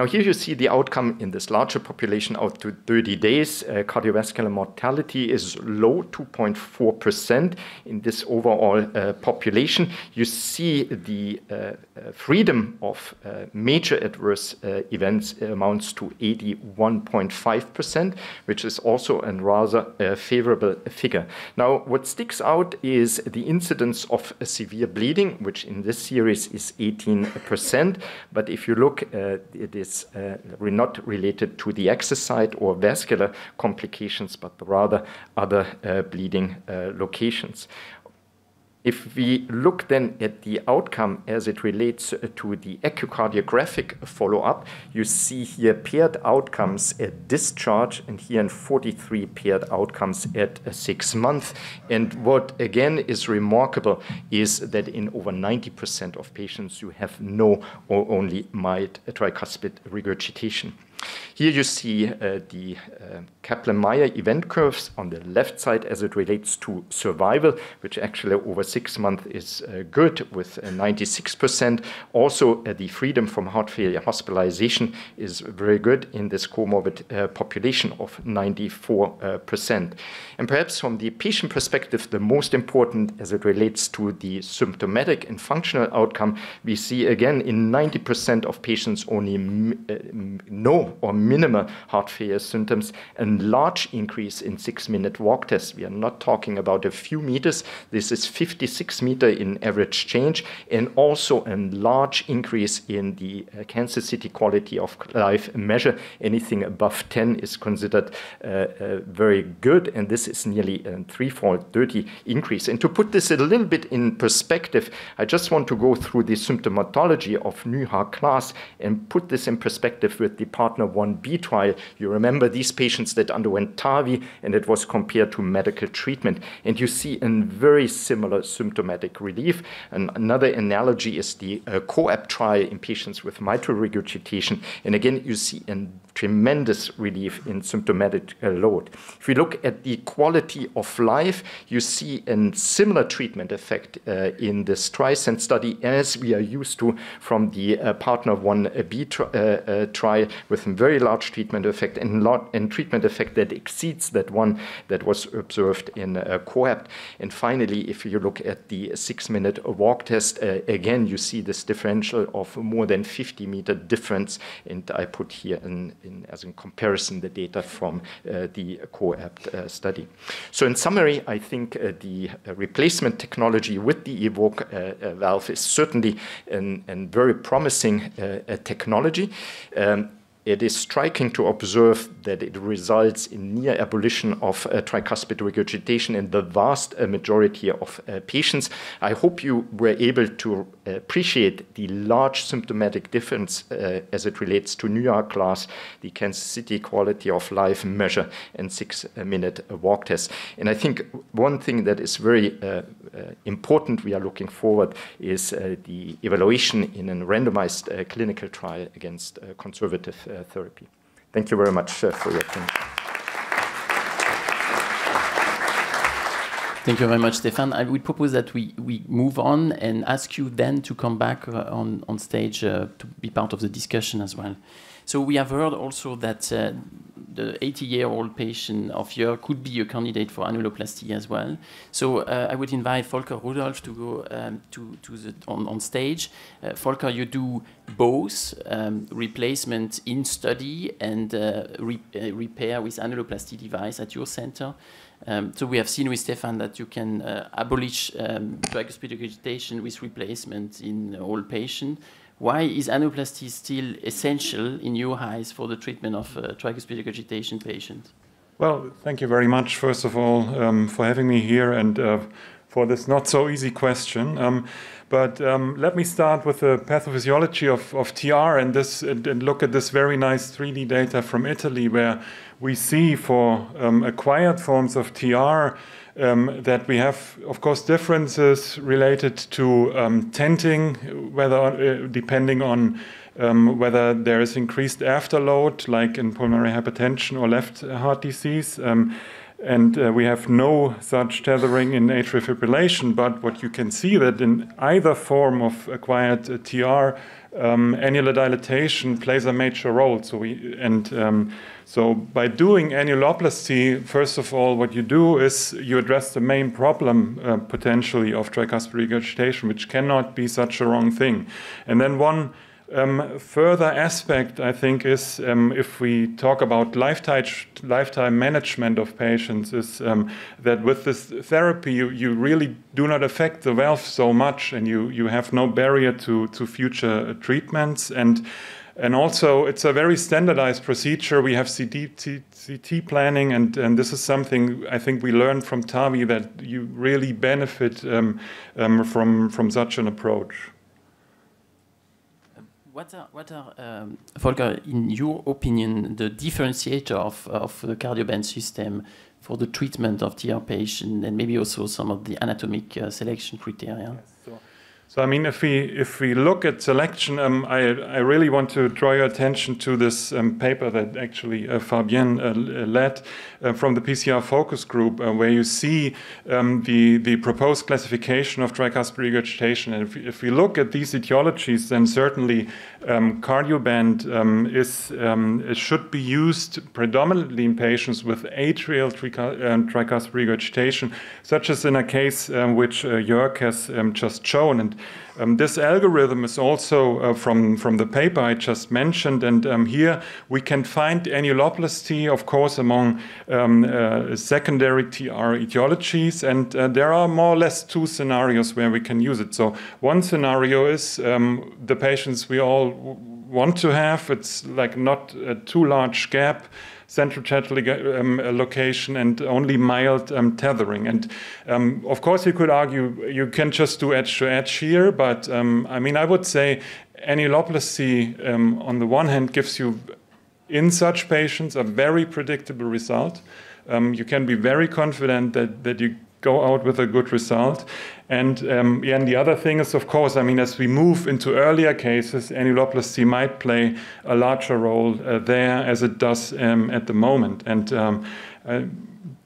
Now, here you see the outcome in this larger population out to 30 days. Uh, cardiovascular mortality is low, 2.4% in this overall uh, population. You see the uh, uh freedom of uh, major adverse uh, events amounts to 81.5%, which is also a rather favorable figure. Now, what sticks out is the incidence of severe bleeding, which in this series is 18%. But if you look, it is is uh, not related to the access site or vascular complications, but rather other uh, bleeding uh, locations. If we look then at the outcome as it relates uh, to the echocardiographic follow-up, you see here paired outcomes at discharge and here in 43 paired outcomes at uh, six months. And what again is remarkable is that in over 90% of patients you have no or only mild tricuspid regurgitation. Here you see uh, the uh, Kaplan-Meier event curves on the left side as it relates to survival, which actually over six months is uh, good with 96%. Also, uh, the freedom from heart failure hospitalization is very good in this comorbid uh, population of 94%. And perhaps from the patient perspective, the most important as it relates to the symptomatic and functional outcome, we see again in 90% of patients only uh, or minimal heart failure symptoms and large increase in six-minute walk test. We are not talking about a few meters. This is 56 meter in average change and also a large increase in the uh, Kansas City quality of life measure. Anything above 10 is considered uh, uh, very good and this is nearly a threefold 30 increase. And to put this a little bit in perspective, I just want to go through the symptomatology of NYHA class and put this in perspective with the partner Partner 1B trial, you remember these patients that underwent TAVI and it was compared to medical treatment. And you see a very similar symptomatic relief. And another analogy is the uh, COAPT trial in patients with mitral regurgitation. And again, you see a tremendous relief in symptomatic uh, load. If we look at the quality of life, you see a similar treatment effect uh, in this TRISCEND study as we are used to from the uh, Partner 1B tri uh, uh, trial with a very large treatment effect and, lot, and treatment effect that exceeds that one that was observed in uh, COAPT. And finally, if you look at the six-minute walk test, uh, again, you see this differential of more than 50 meter difference. And I put here in, in as in comparison the data from uh, the COAPT uh, study. So in summary, I think uh, the replacement technology with the EVOQUE valve is certainly a very promising technology. Um, it is striking to observe that it results in near abolition of uh, tricuspid regurgitation in the vast uh, majority of uh, patients. I hope you were able to appreciate the large symptomatic difference uh, as it relates to NYHA class, the Kansas City quality of life measure, and six-minute walk test. And I think one thing that is very uh, uh, important we are looking forward is the evaluation in a randomized clinical trial against conservative therapy. Thank you very much for your attention. Thank you very much, Stefan. I would propose that we, we move on and ask you then to come back uh, on, on stage uh, to be part of the discussion as well. So we have heard also that uh, the 80-year-old patient of year could be a candidate for annuloplasty as well. So uh, I would invite Volker Rudolph to go um, to, to the, on, on stage. Uh, Volker, you do both um, replacement in study and uh, re uh, repair with annuloplasty device at your center. Um, so we have seen with Stefan that you can uh, abolish um, tricuspid regurgitation with replacement in all patients. Why is annuloplasty still essential in your eyes for the treatment of uh, tricuspid regurgitation patients? Well, thank you very much, first of all, um, for having me here. And uh, for this not so easy question. Um, but um, let me start with the pathophysiology of, of TR and this and, and, look at this very nice 3D data from Italy, where we see for um, acquired forms of TR um, that we have, of course, differences related to um, tenting, whether uh, depending on um, whether there is increased afterload, like in pulmonary hypertension or left heart disease. Um, and uh, we have no such tethering in atrial fibrillation. But what you can see that in either form of acquired uh, TR, um, annular dilatation plays a major role. So we and um, so by doing annuloplasty, first of all, what you do is you address the main problem uh, potentially of tricuspid regurgitation, which cannot be such a wrong thing. And then one um, further aspect, I think, is um, if we talk about lifetime, lifetime management of patients, is um, that with this therapy, you, you really do not affect the valve so much and you, you have no barrier to, to future treatments. And, and also, it's a very standardized procedure. We have CT, CT planning, and, and this is something I think we learned from TAVI that you really benefit um, um, from, from such an approach. What are, what are um, Volker, in your opinion, the differentiator of, of the cardioband system for the treatment of TR patient and maybe also some of the anatomic uh, selection criteria? Yes. So I mean, if we if we look at selection, um, I I really want to draw your attention to this um, paper that actually uh, Fabien uh, led uh, from the PCR focus group, uh, where you see um, the the proposed classification of tricuspid regurgitation. And if, if we look at these etiologies, then certainly um, cardioband um, is um, should be used predominantly in patients with atrial tricuspid regurgitation, such as in a case which uh, Jörg has just shown. And um, this algorithm is also uh, from, from the paper I just mentioned, and um, here we can find annuloplasty, of course, among um, uh, secondary TR etiologies, and uh, there are more or less two scenarios where we can use it. So one scenario is um, the patients we all want to have, it's like not a too large gap, central um, location and only mild um, tethering. And um, of course, you could argue you can just do edge to edge here, but um, I mean, I would say annuloplasty um, on the one hand gives you in such patients a very predictable result. Um, you can be very confident that, that you go out with a good result. And, um, yeah, and the other thing is, of course, I mean, as we move into earlier cases, annuloplasty might play a larger role uh, there as it does um, at the moment. And um, uh,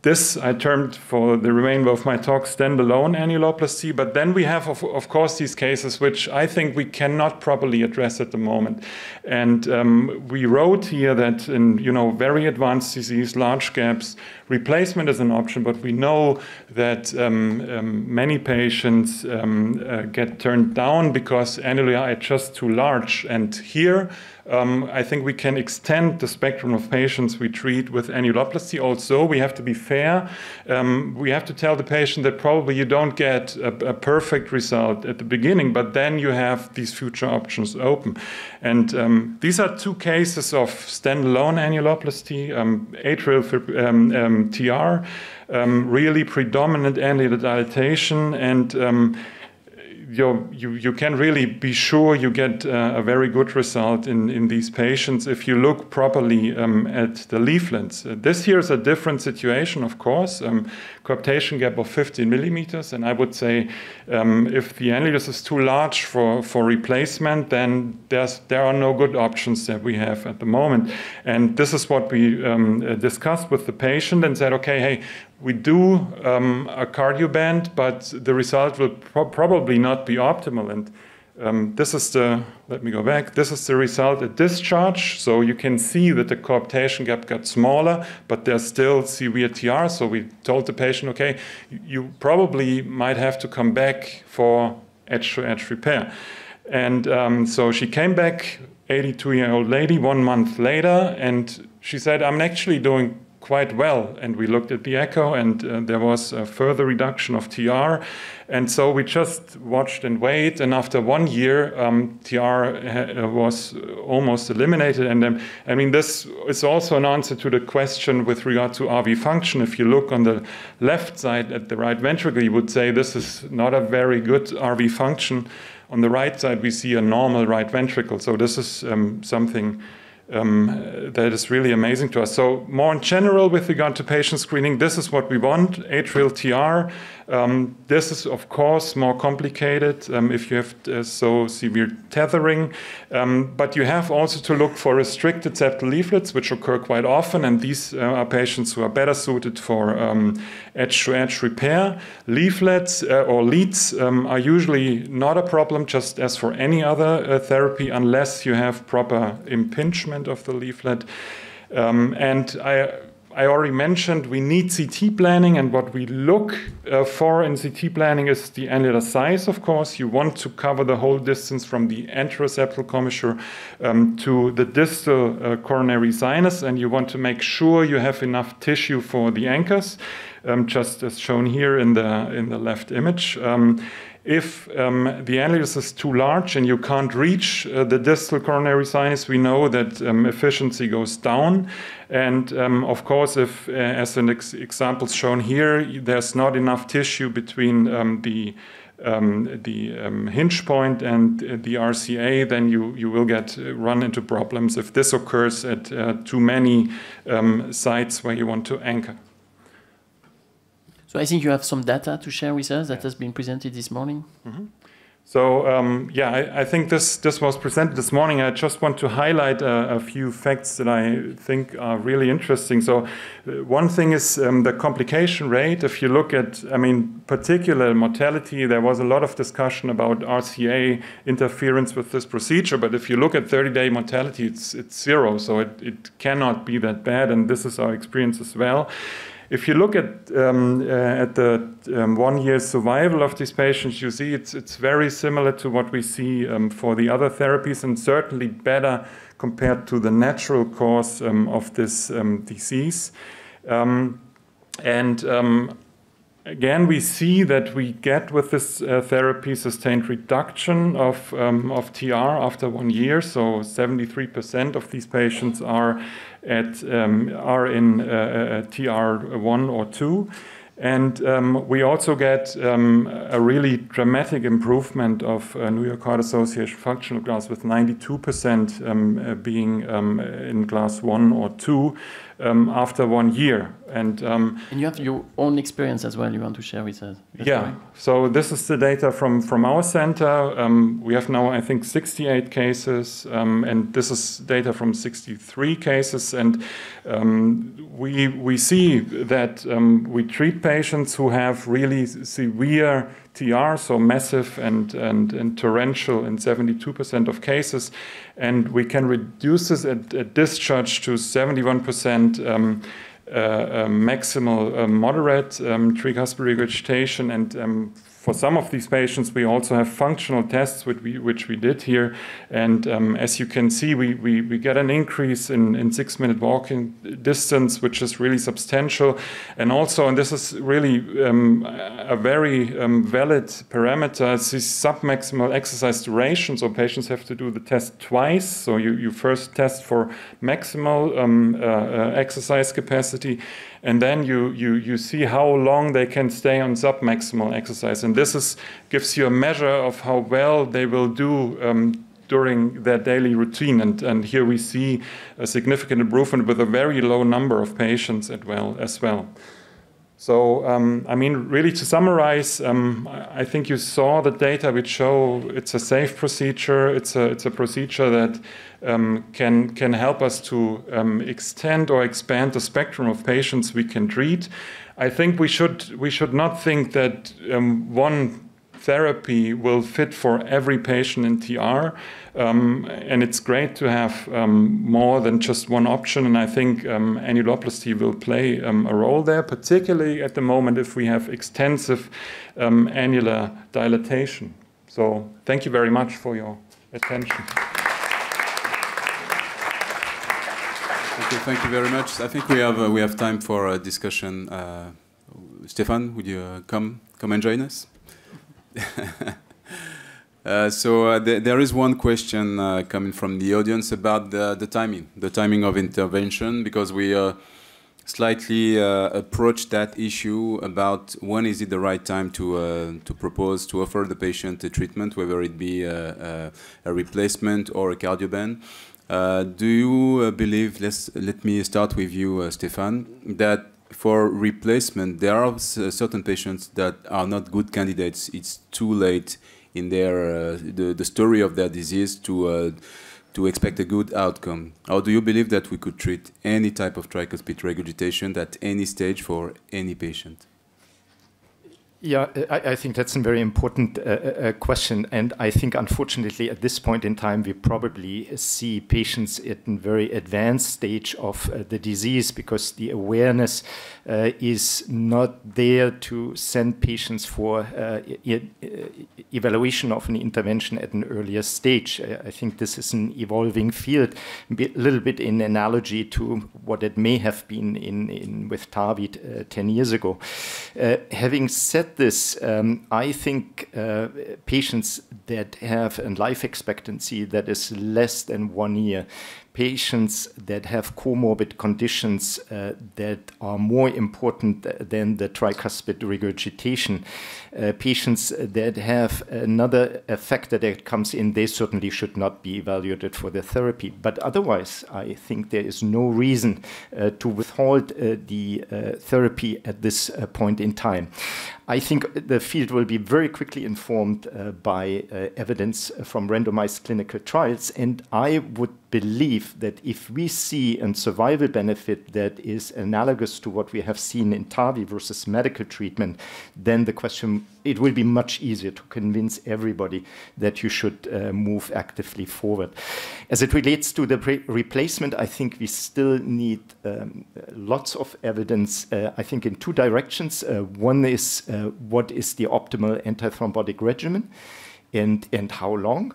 this I termed for the remainder of my talk standalone annuloplasty, but then we have, of, of, course, these cases which I think we cannot properly address at the moment. And um, we wrote here that in you know very advanced disease, large gaps, replacement is an option, but we know that um, um, many patients um, uh, get turned down because annuli are just too large. And here, um, I think we can extend the spectrum of patients we treat with annuloplasty. Also, we have to be fair. Um, we have to tell the patient that probably you don't get a, a, perfect result at the beginning, but then you have these future options open. And um, these are two cases of standalone annuloplasty, um, atrial um, um, TR, really predominant annular dilatation, and you, you can really be sure you get uh, a very good result in, in these patients if you look properly um, at the leaflets. Uh, this here is a different situation, of course, um, coaptation gap of 15 millimeters. And I would say um, if the annulus is too large for, for replacement, then there's, there are no good options that we have at the moment. And this is what we um, discussed with the patient and said, okay, hey, we do um, a cardioband, but the result will pro probably not be optimal. And um, this is the, let me go back, this is the result at discharge. So you can see that the coaptation gap got smaller, but there's still severe TR. So we told the patient, okay, you probably might have to come back for edge to edge repair. And um, so she came back, 82 year old lady, one month later, and she said, I'm actually doing quite well. And we looked at the echo, and uh, there was a further reduction of TR. And so we just watched and waited. And after one year, um, TR uh, was almost eliminated. And um, I mean, this is also an answer to the question with regard to RV function. If you look on the left side at the right ventricle, you would say this is not a very good RV function. On the right side, we see a normal right ventricle. So this is um, something um, that is really amazing to us. So more in general with regard to patient screening, this is what we want, atrial TR. Um, this is, of course, more complicated um, if you have uh, so severe tethering. Um, but you have also to look for restricted septal leaflets, which occur quite often, and these uh, are patients who are better suited for edge-to-edge um, repair. Leaflets uh, or leads um, are usually not a problem, just as for any other uh, therapy, unless you have proper impingement of the leaflet. Um, and I I already mentioned we need CT planning, and what we look uh, for in CT planning is the annular size, of course. You want to cover the whole distance from the anteroseptal commissure um, to the distal uh, coronary sinus, and you want to make sure you have enough tissue for the anchors, um, just as shown here in the, in the left image. Um, if um, the annulus is too large and you can't reach uh, the distal coronary sinus, we know that um, efficiency goes down. And um, of course, if, uh, as an ex example shown here, there's not enough tissue between um, the um, the um, hinge point and uh, the RCA, then you, you will get uh, run into problems if this occurs at uh, too many sites where you want to anchor. So I think you have some data to share with us that has been presented this morning. Mm -hmm. So um, yeah, I, I, think this this was presented this morning. I just want to highlight a, a few facts that I think are really interesting. So uh, one thing is um, the complication rate. If you look at, I mean, particular mortality, there was a lot of discussion about RCA interference with this procedure. But if you look at 30-day mortality, it's it's zero. So it, it cannot be that bad, and this is our experience as well. If you look at um, uh, at the um, one-year survival of these patients, you see it's it's very similar to what we see um, for the other therapies, and certainly better compared to the natural cause um, of this um, disease. Um, and again, we see that we get with this uh, therapy sustained reduction of, um, of TR after one year. So 73% of these patients are at um, are in uh, uh TR1 or 2. And um, we also get um, a really dramatic improvement of uh, New York Heart Association functional class with 92% um, uh, being um, in class 1 or 2 um, after one year. And, um, and you have your own experience as well you want to share with us. yeah. Correct? So this is the data from, from our center. Um, we have now, I think, 68 cases, um, and this is data from 63 cases. And um, we, we see that um, we treat patients who have really severe TR, so massive and, and, and torrential in 72% of cases. And we can reduce this at, at discharge to 71% um, uh, uh, maximal uh, moderate um, tricuspid regurgitation and um, for some of these patients, we also have functional tests, which we, which we did here. And um, as you can see, we, we, we get an increase in, in six minute walking distance, which is really substantial. And also, and this is really um, a very um, valid parameter, it's submaximal exercise duration. So patients have to do the test twice. So you, you first test for maximal um, uh, uh, exercise capacity and then you, you, you see how long they can stay on submaximal exercise. And this is, gives you a measure of how well they will do um, during their daily routine. And, and here we see a significant improvement with a very low number of patients as well. As well. So, um, I mean, really to summarize, um, I think you saw the data which show it's a safe procedure. It's a, it's a procedure that um, can, can help us to um, extend or expand the spectrum of patients we can treat. I think we should, we should not think that um, one therapy will fit for every patient in TR. Um, and it's great to have um, more than just one option. And I think um, annuloplasty will play um, a role there, particularly at the moment if we have extensive um, annular dilatation. So thank you very much for your attention. Okay, thank you very much. I think we have uh, we have time for a discussion. Uh, Stefan, would you uh, come come and join us? Uh, so uh, th there is one question uh, coming from the audience about the, the, timing, the timing of intervention, because we slightly approached that issue about when is it the right time to to propose to offer the patient a treatment, whether it be a, a, a replacement or a cardioband. Uh, do you uh, believe, let's, let me start with you, uh, Stefan, that for replacement, there are certain patients that are not good candidates. It's too late in their uh, the, the story of their disease to uh, to expect a good outcome. How do you believe that we could treat any type of tricuspid regurgitation at any stage for any patient? Yeah, I, I, think that's a very important uh, uh, question. And I think, unfortunately, at this point in time, we probably see patients at a very advanced stage of uh, the disease because the awareness uh, is not there to send patients for uh, e evaluation of an intervention at an earlier stage. I think this is an evolving field, a little bit in analogy to what it may have been in, in with TAVI uh, 10 years ago. having said this, um, I think uh, patients that have a life expectancy that is less than one year patients that have comorbid conditions uh, that are more important than the tricuspid regurgitation. Uh, patients that have another factor that comes in, they certainly should not be evaluated for the therapy. But otherwise, I think there is no reason uh, to withhold uh, the uh, therapy at this uh, point in time. I think the field will be very quickly informed by evidence from randomized clinical trials, and I would believe that if we see a survival benefit that is analogous to what we have seen in TAVI versus medical treatment, then the question, it will be much easier to convince everybody that you should uh, move actively forward. As it relates to the replacement, I think we still need um, lots of evidence, uh, I think in two directions. Uh, one is uh, what is the optimal antithrombotic regimen and, and how long?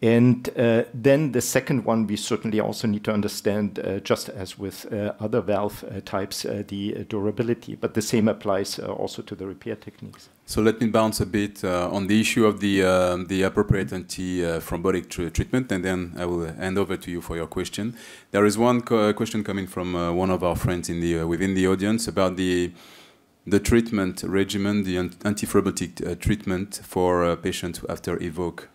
And uh, then the second one, we certainly also need to understand, uh, just as with uh, other valve uh, types, uh, the uh, durability. But the same applies also to the repair techniques. So let me bounce a bit on the issue of the the appropriate anti-thrombotic tr treatment, and then I will hand over to you for your question. There is one question coming from one of our friends in the within the audience about the the treatment regimen, the anti-thrombotic treatment for patients after EVOQUE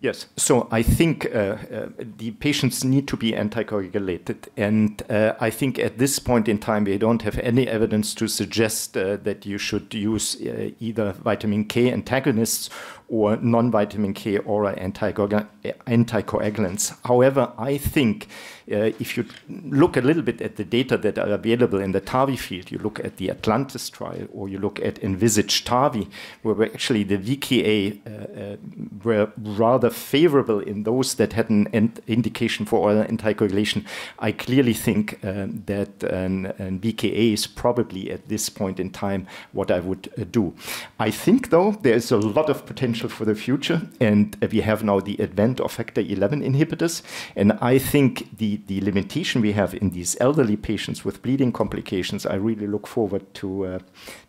Yes. So I think uh, uh, the patients need to be anticoagulated. And uh, I think at this point in time, we don't have any evidence to suggest uh, that you should use uh, either vitamin K antagonists or non-vitamin K oral anticoagulants. However, I think uh, if you look a little bit at the data that are available in the TAVI field, you look at the Atlantis trial or you look at Envisage TAVI, where actually the VKA uh, uh, were rather favorable in those that had an indication for oral anticoagulation. I clearly think uh, that an, an, VKA is probably at this point in time what I would uh, do. I think, though, there is a lot of potential potential for the future. And we have now the advent of factor 11 inhibitors. And I think the, the limitation we have in these elderly patients with bleeding complications, I really look forward to, uh,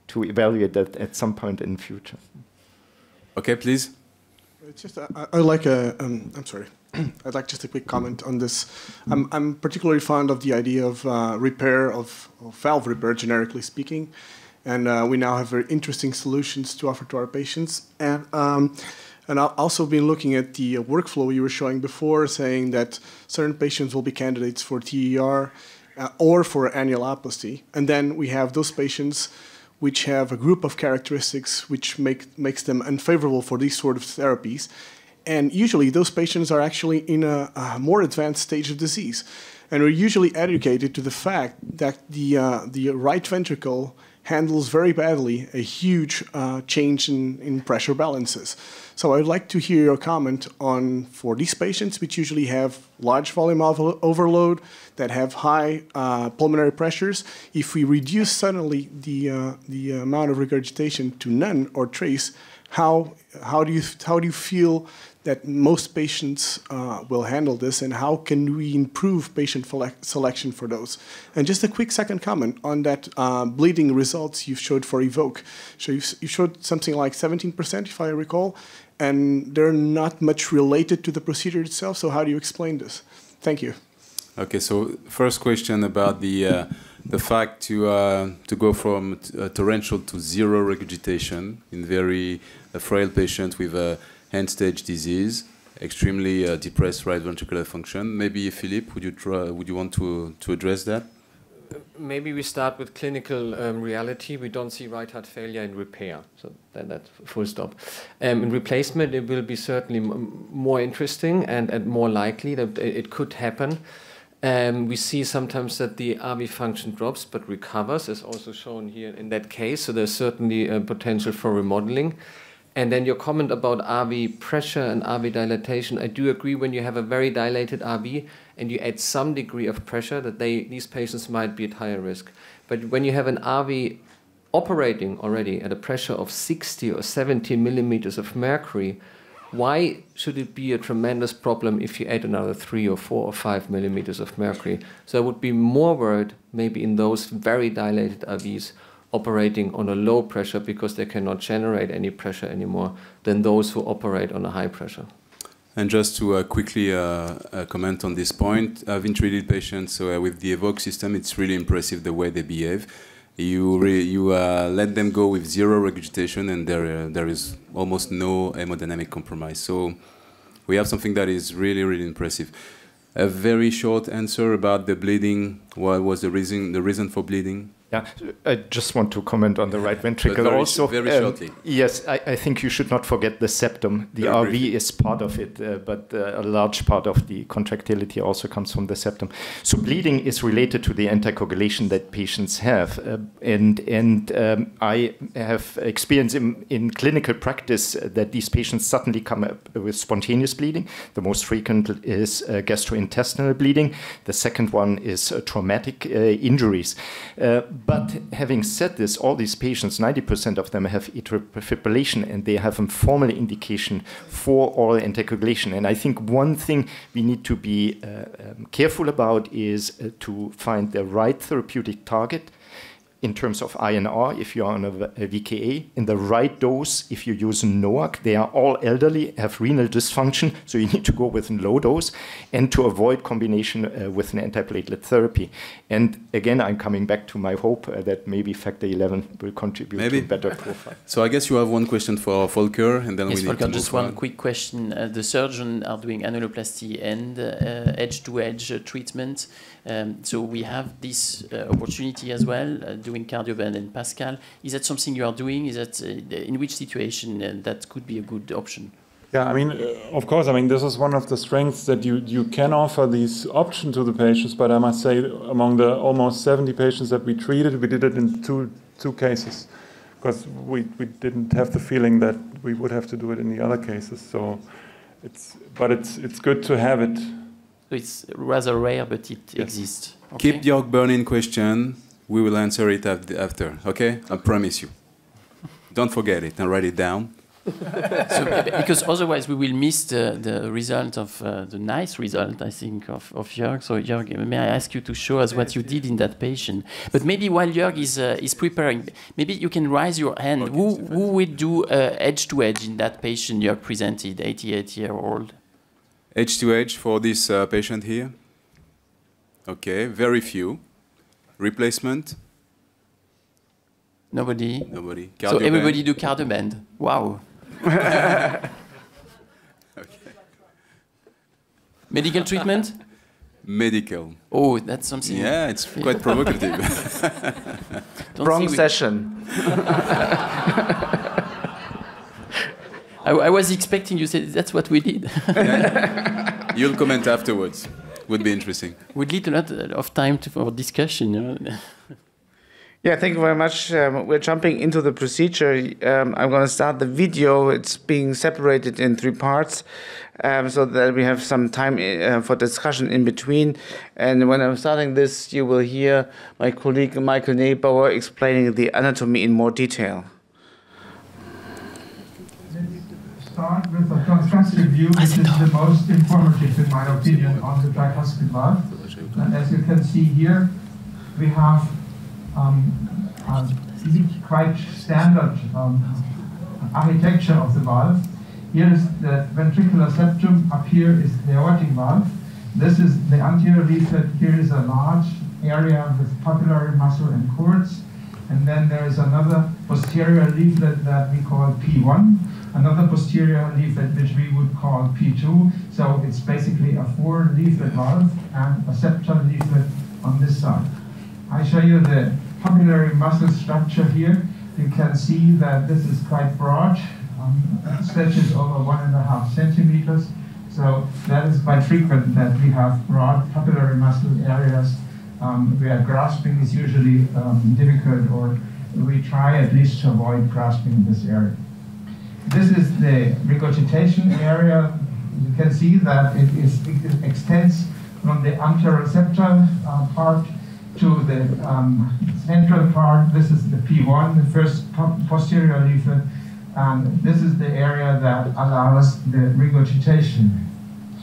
to evaluate that at some point in the future. Okay, please. It's just, I, I like a, um, I'm sorry. I'd like just a quick comment on this. I'm, I'm particularly fond of the idea of uh, repair of, of valve repair, generically speaking and uh, we now have very interesting solutions to offer to our patients. And um, and I've also been looking at the uh, workflow you were showing before, saying that certain patients will be candidates for TEER uh, or for annuloplasty, and then we have those patients which have a group of characteristics which make makes them unfavorable for these sort of therapies. And usually, those patients are actually in a, a more advanced stage of disease, and we're usually educated to the fact that the uh, the right ventricle handles very badly a huge uh, change in, in pressure balances. So I'd like to hear your comment on, for these patients, which usually have large volume overload, that have high uh, pulmonary pressures, if we reduce suddenly the, uh, the amount of regurgitation to none or trace, how how do you how do you feel that most patients uh, will handle this, and how can we improve patient selection for those? And just a quick second comment on that uh, bleeding results you showed for EVOQUE. So you, showed something like 17%, if I recall, and they're not much related to the procedure itself. So how do you explain this? Thank you. Okay, so first question about the uh, the fact to uh, to go from uh, torrential to zero regurgitation in very uh, frail patients with a end stage disease, extremely uh, depressed right ventricular function. Maybe Philippe, would you try, would you want to to address that? maybe we start with clinical um, reality. We don't see right heart failure in repair, so that, that's full stop. Um, in replacement, it will be certainly more interesting and, and more likely that it could happen. Um, we see sometimes that the RV function drops but recovers, as also shown here in that case. So there's certainly a potential for remodeling. And then your comment about RV pressure and RV dilatation, I do agree when you have a very dilated RV and you add some degree of pressure that they, these patients might be at higher risk. But when you have an RV operating already at a pressure of 60 or 70 millimeters of mercury, why should it be a tremendous problem if you add another three or four or five millimeters of mercury? So I would be more worried maybe in those very dilated RVs operating on a low pressure because they cannot generate any pressure anymore than those who operate on a high pressure. And just to uh, quickly uh, uh, comment on this point, I've treated patients so, uh, with the EVOQUE system. It's really impressive the way they behave. You, you uh, let them go with zero regurgitation, and there, uh, there is almost no hemodynamic compromise. So we have something that is really, really impressive. A very short answer about the bleeding. What was the reason, the reason for bleeding? Yeah, I just want to comment on the right ventricle very, also. Very um, shortly. Yes, I, I, think you should not forget the septum. The very RV briefly. is part of it, uh, but uh, a large part of the contractility also comes from the septum. So bleeding is related to the anticoagulation that patients have, uh, and and um, I have experience in, in clinical practice that these patients suddenly come up with spontaneous bleeding. The most frequent is uh, gastrointestinal bleeding. The second one is uh, traumatic uh, injuries but having said this, all these patients, 90% of them have atrial fibrillation and they have a formal indication for oral anticoagulation. And I think one thing we need to be uh, um, careful about is uh, to find the right therapeutic target in terms of INR if you're on a, a, VKA, in the right dose if you use NOAC. They are all elderly, have renal dysfunction, so you need to go with a low dose, and to avoid combination uh, with an antiplatelet therapy. And again, I'm coming back to my hope uh, that maybe factor 11 will contribute maybe. to a better profile. So I guess you have one question for Volker, and then yes, we Volker, need to just one quick question. Uh, the surgeon are doing annuloplasty and edge-to-edge -edge treatment. Um, so we have this uh, opportunity as well, uh, doing Cardioband and Pascal. Is that something you are doing? Is that uh, in which situation that could be a good option? Yeah, I mean, of course, I mean, this is one of the strengths that you, you can offer these options to the patients, but I must say, among the almost 70 patients that we treated, we did it in two, two cases because we, we didn't have the feeling that we would have to do it in the other cases. So it's, but it's, it's good to have it it's rather rare, but it yes. exists. Okay? Keep your burning question. We will answer it after. Okay? I promise you. Don't forget it and write it down. so, because otherwise we will miss the, the result of uh, the nice result, I think, of, of Jörg. So, Jörg, may I ask you to show us what you did in that patient? But maybe while Jörg is, uh, is preparing, maybe you can raise your hand. Okay, who, who would do uh, edge to edge in that patient Jörg presented, 88 year old? H to H for this uh, patient here? Okay, very few. Replacement? Nobody. Nobody. Cardio so everybody band. do Cardioband. Wow. okay. Medical treatment? Medical. Oh, that's something. Yeah, it's quite provocative. Wrong session. I, I, was expecting you said that's what we did. yeah. You'll comment afterwards. Would be interesting. Would lead a lot of time to, for discussion. You know? Yeah, thank you very much. Um, we're jumping into the procedure. Um, I'm going to start the video. It's being separated in three parts um, so that we have some time uh, for discussion in between. And when I'm starting this, you will hear my colleague Michael Neubauer explaining the anatomy in more detail. Tricuspid view, which is the most informative, in my opinion, on the tricuspid valve. And as you can see here, we have um, a quite standard um, architecture of the valve. Here is the ventricular septum, up here is the aortic valve. This is the anterior leaflet, here is a large area with papillary muscle and cords. And then there is another posterior leaflet that we call P1, another posterior leaflet which we would call P2. So it's basically a four leaflet valve and a septal leaflet on this side. I show you the papillary muscle structure here. You can see that this is quite broad, um, stretches over one and a half centimeters. So that is quite frequent that we have broad papillary muscle areas um, where grasping is usually um, difficult or we try at least to avoid grasping this area. This is the regurgitation area. You can see that it, is, it extends from the anteroseptal uh, part to the um, central part. This is the P1, the first posterior leaflet. And this is the area that allows the regurgitation.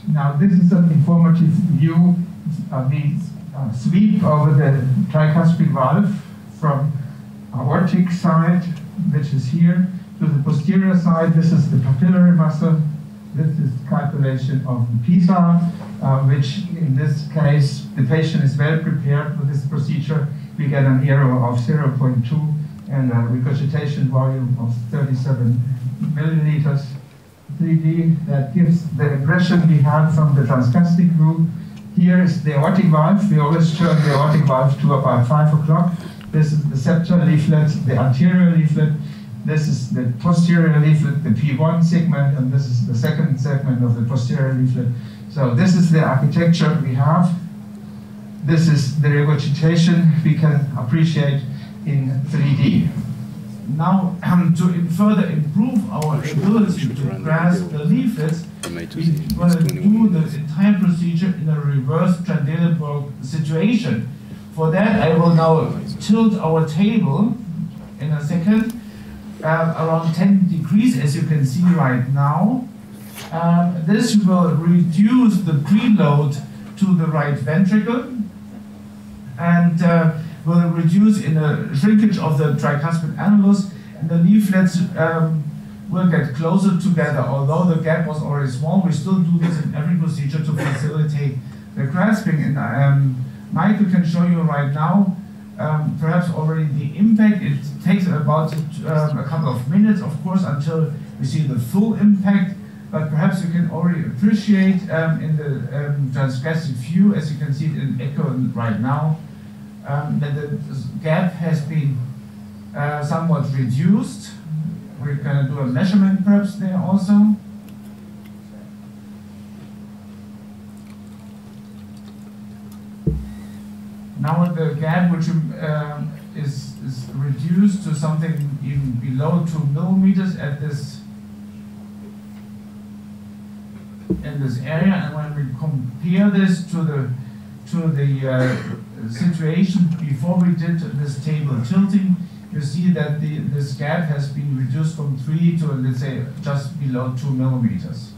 Now, this is an informative view of these uh, sweep over the tricuspid valve from aortic side, which is here, to the posterior side. This is the papillary muscle. This is calculation of the PISA, uh, which in this case, the patient is well prepared for this procedure. We get an EROA of 0.2 and a regurgitation volume of 37 milliliters. 3D that gives the impression we had from the transgastric group here is the aortic valve. We always turn the aortic valve to about 5 o'clock. This is the septal leaflet, the anterior leaflet. This is the posterior leaflet, the P1 segment, and this is the second segment of the posterior leaflet. So this is the architecture we have. This is the regurgitation we can appreciate in 3D. Now, um, to further improve our ability to grasp the leaflets, we want to do the entire procedure in a reverse Trendelenburg situation. For that, I will now tilt our table in a second uh, around 10 degrees, as you can see right now. Um, this will reduce the preload to the right ventricle and uh, will reduce in a shrinkage of the tricuspid annulus and the leaflets um, will get closer together. Although the gap was already small, we still do this in every procedure to facilitate the grasping. And um, Michael can show you right now, um, perhaps already the impact. It takes about um, a couple of minutes, of course, until we see the full impact. But perhaps you can already appreciate um, in the um, transgastric view, as you can see it in echo right now, um, that the gap has been uh, somewhat reduced we're going to do a measurement perhaps there also. Now the gap, which um, is, is reduced to something even below two millimeters at this in this area, and when we compare this to the to the uh, situation before we did this table tilting, you see that the, this gap has been reduced from 3 to, let's say, just below 2 millimeters.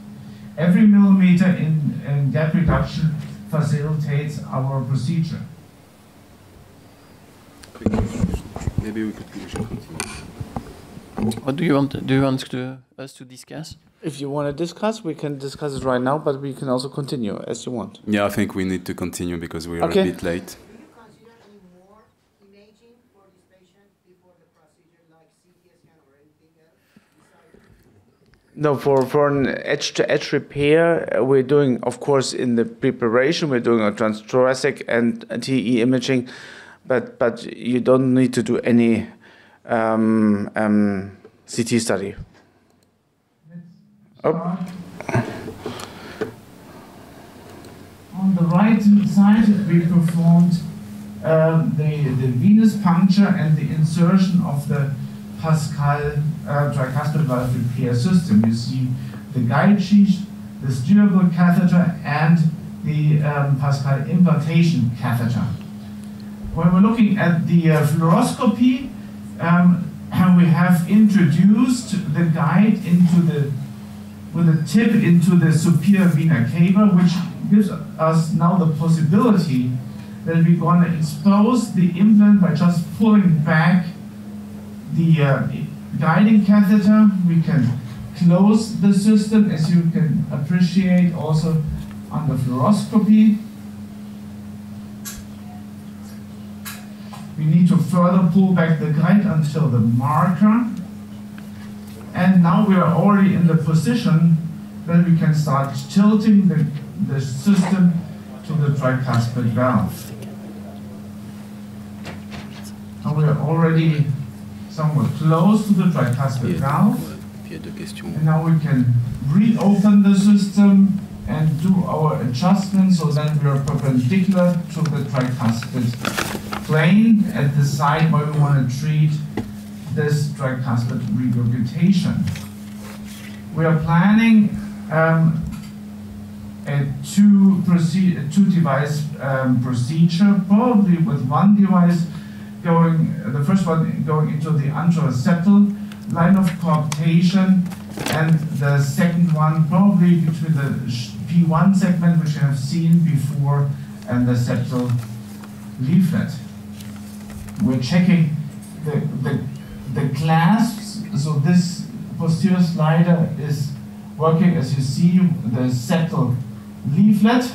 Every millimeter in, in gap reduction facilitates our procedure. Maybe we could continue. What do you want? Do you want to, us to discuss? If you want to discuss, we can discuss it right now, but we can also continue as you want. Yeah, I think we need to continue because we are Okay. a bit late. No, for, for an edge to edge repair, uh, we're doing, of course, in the preparation, we're doing a transthoracic and a TE imaging, but but you don't need to do any um, um, CT study. Oh. On the right side, we performed um, the, the venous puncture and the insertion of the Pascal uh, tricuspid valve repair system. You see the guide sheath, the steerable catheter, and the um, Pascal implantation catheter. When we're looking at the uh, fluoroscopy, um, we have introduced the guide into the with a tip into the superior vena cava, which gives us now the possibility that we're going to expose the implant by just pulling back the uh, guiding catheter. We can close the system, as you can appreciate also on the fluoroscopy. We need to further pull back the guide until the marker. And now we are already in the position that we can start tilting the, the system to the tricuspid valve. Now we are already somewhat close to the tricuspid valve. And now we can reopen the system and do our adjustment so that we are perpendicular to the tricuspid plane at the site where we want to treat this tricuspid regurgitation. We are planning um, a two, proce- two device um, procedure, probably with one device going, the first one going into the anteroseptal line of coaptation, and the second one probably between the P1 segment, which you have seen before, and the septal leaflet. We're checking the, the, the clasps, so this posterior slider is working as you see the septal leaflet,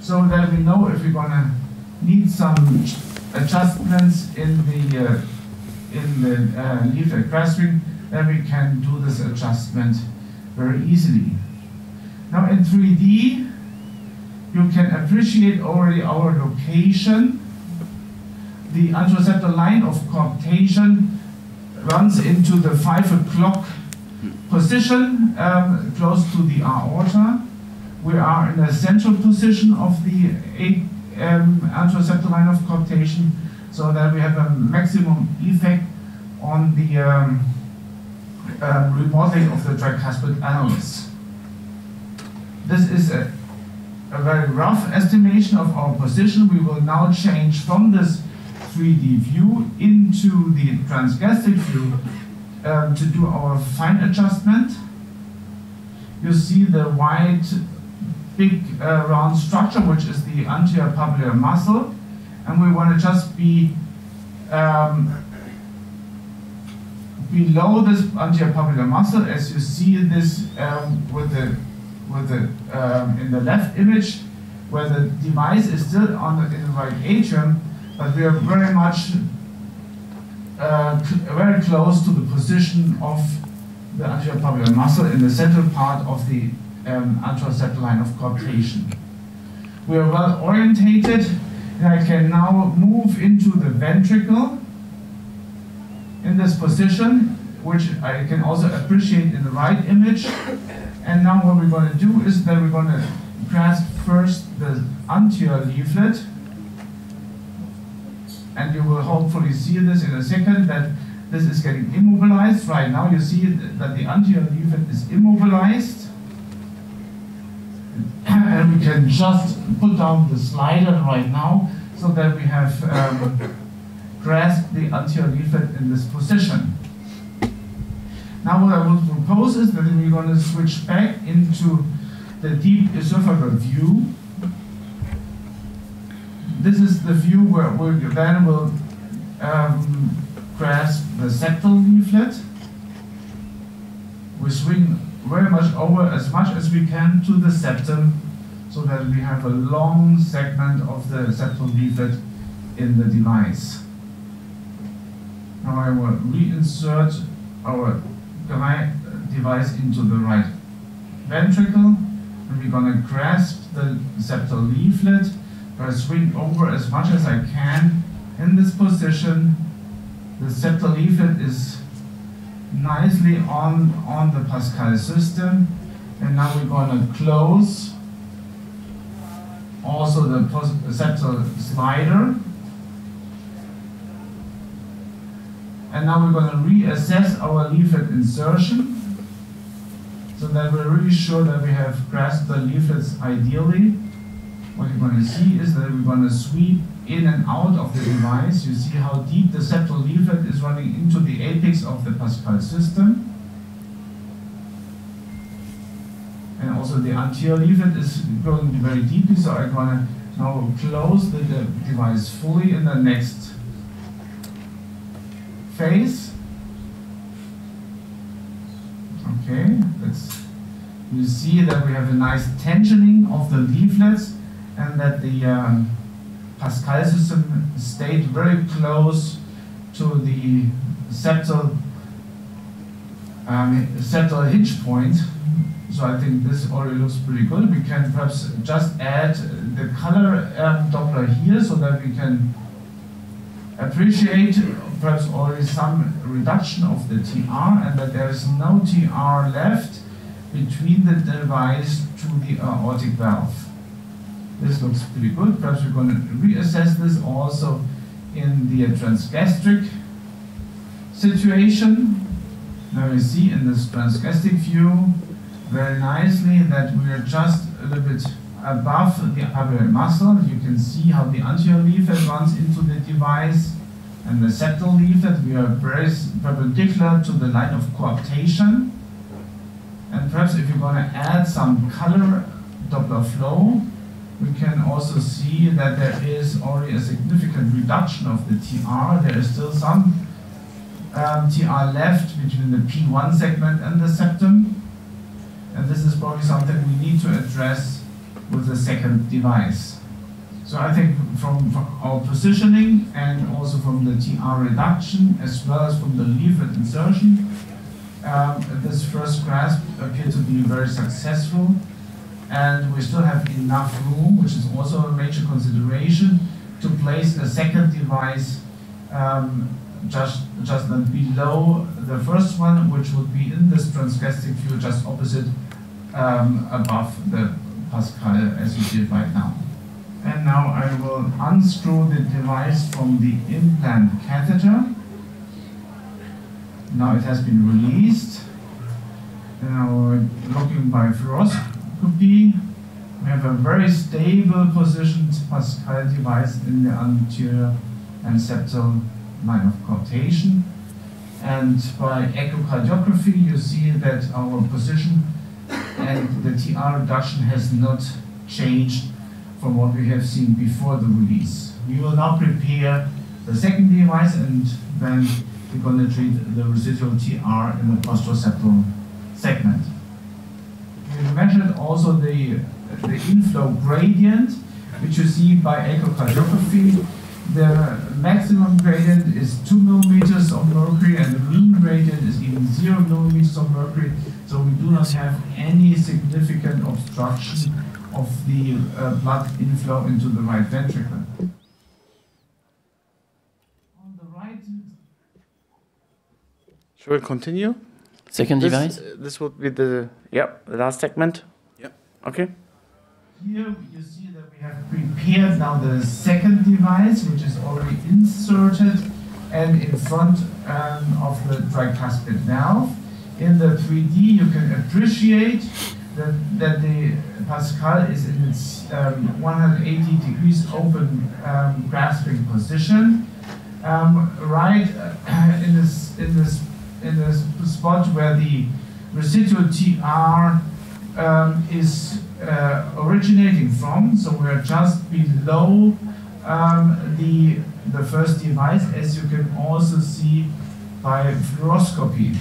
so that we know if we're gonna need some adjustments in the uh, in the uh, leaflet grasping, then we can do this adjustment very easily. Now in 3D, you can appreciate already our location. The anteroseptal line of coaptation runs into the 5 o'clock position, um, close to the aorta. We are in the central position of the eight, um, line of coaptation so that we have a maximum effect on the um, remodeling of the tricuspid annulus. This is a, a very rough estimation of our position. We will now change from this 3D view into the transgastric view um, to do our fine adjustment. You see the white big uh, round structure, which is the anterior papillary muscle, and we want to just be um, below this anterior papillary muscle, as you see in this um, with the with the um, in the left image, where the device is still on the, in the right atrium, but we are very much uh, very close to the position of the anterior papillary muscle in the central part of the um, line of coaptation. We are well orientated, and I can now move into the ventricle in this position, which I can also appreciate in the right image. And now what we're going to do is that we're going to grasp first the anterior leaflet. And you will hopefully see this in a second, that this is getting immobilized. Right now you see that the anterior leaflet is immobilized. And we can just put down the slider right now so that we have um, grasped the anterior leaflet in this position. Now what I will propose is that we're going to switch back into the deep esophageal view. This is the view where we then will um, grasp the septal leaflet. We swing very much over as much as we can to the septum so that we have a long segment of the septal leaflet in the device. Now I will reinsert our device into the right ventricle and we're going to grasp the septal leaflet I swing over as much as I can in this position. The septal leaflet is nicely on, on the Pascal system and now we're going to close also the septal slider And now we're going to reassess our leaflet insertion so that we're really sure that we have grasped the leaflets ideally. What you're going to see is that we're going to sweep in and out of the device. You see how deep the septal leaflet is running into the apex of the Pascal system. And also the anterior leaflet is going very deeply, so I'm gonna now close the, device fully in the next phase. Okay, let's, you see that we have a nice tensioning of the leaflets and that the um, Pascal system stayed very close to the septal, um, septal hinge point. So I think this already looks pretty good. We can perhaps just add the color um, Doppler here so that we can appreciate perhaps already some reduction of the TR and that there is no TR left between the device to the aortic valve. This looks pretty good. Perhaps we're going to reassess this also in the transgastric situation. Now we see in this transgastric view very nicely that we are just a little bit above the upper muscle. You can see how the anterior leaflet runs into the device and the septal leaflet. We are very perpendicular to the line of coaptation. And perhaps if you're going to add some color Doppler flow, we can also see that there is already a significant reduction of the TR. There is still some um, TR left between the P1 segment and the septum. And this is probably something we need to address with the second device. So I think from, from, our positioning and also from the TR reduction as well as from the leaflet insertion, um, this first grasp appeared to be very successful and we still have enough room, which is also a major consideration, to place a second device um, just just below the first one, which would be in this transgastric view, just opposite um, above the Pascal as you see it right now. And now I will unscrew the device from the implant catheter. Now it has been released. Now looking by fluoroscopy, we have a very stable positioned Pascal device in the anterior and septal line of coaptation. And by echocardiography, you see that our position and the TR reduction has not changed from what we have seen before the release. We will now prepare the second device and then we're going to treat the residual TR in the posteroseptal segment. Measured also the, the inflow gradient, which you see by echocardiography. The maximum gradient is 2 millimeters of mercury and the mean gradient is even 0 millimeters of mercury. So we do not have any significant obstruction of the uh, blood inflow into the right ventricle. Should we continue? Second this, device? uh, this would be the, yeah, the last segment. Yep. Okay. Here you see that we have prepared now the second device, which is already inserted and in front um, of the tricuspid valve. In the 3D, you can appreciate that, that the Pascal is in its um, 180 degrees open um, grasping position, um, right uh, in this in this in the spot where the residual TR um, is uh, originating from. So we're just below um, the the first device, as you can also see by fluoroscopy.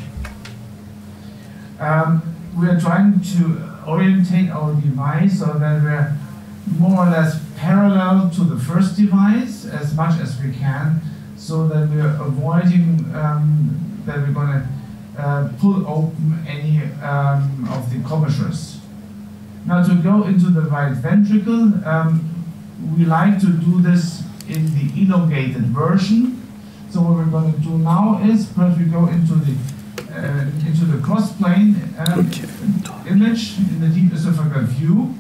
Um, we are trying to orientate our device so that we're more or less parallel to the first device as much as we can so that we're avoiding um, that we're going to uh, pull open any um, of the commissures. Now to go into the right ventricle, um, we like to do this in the elongated version. So what we're going to do now is first we go into the uh, into the cross plane um, image in the deep esophageal view.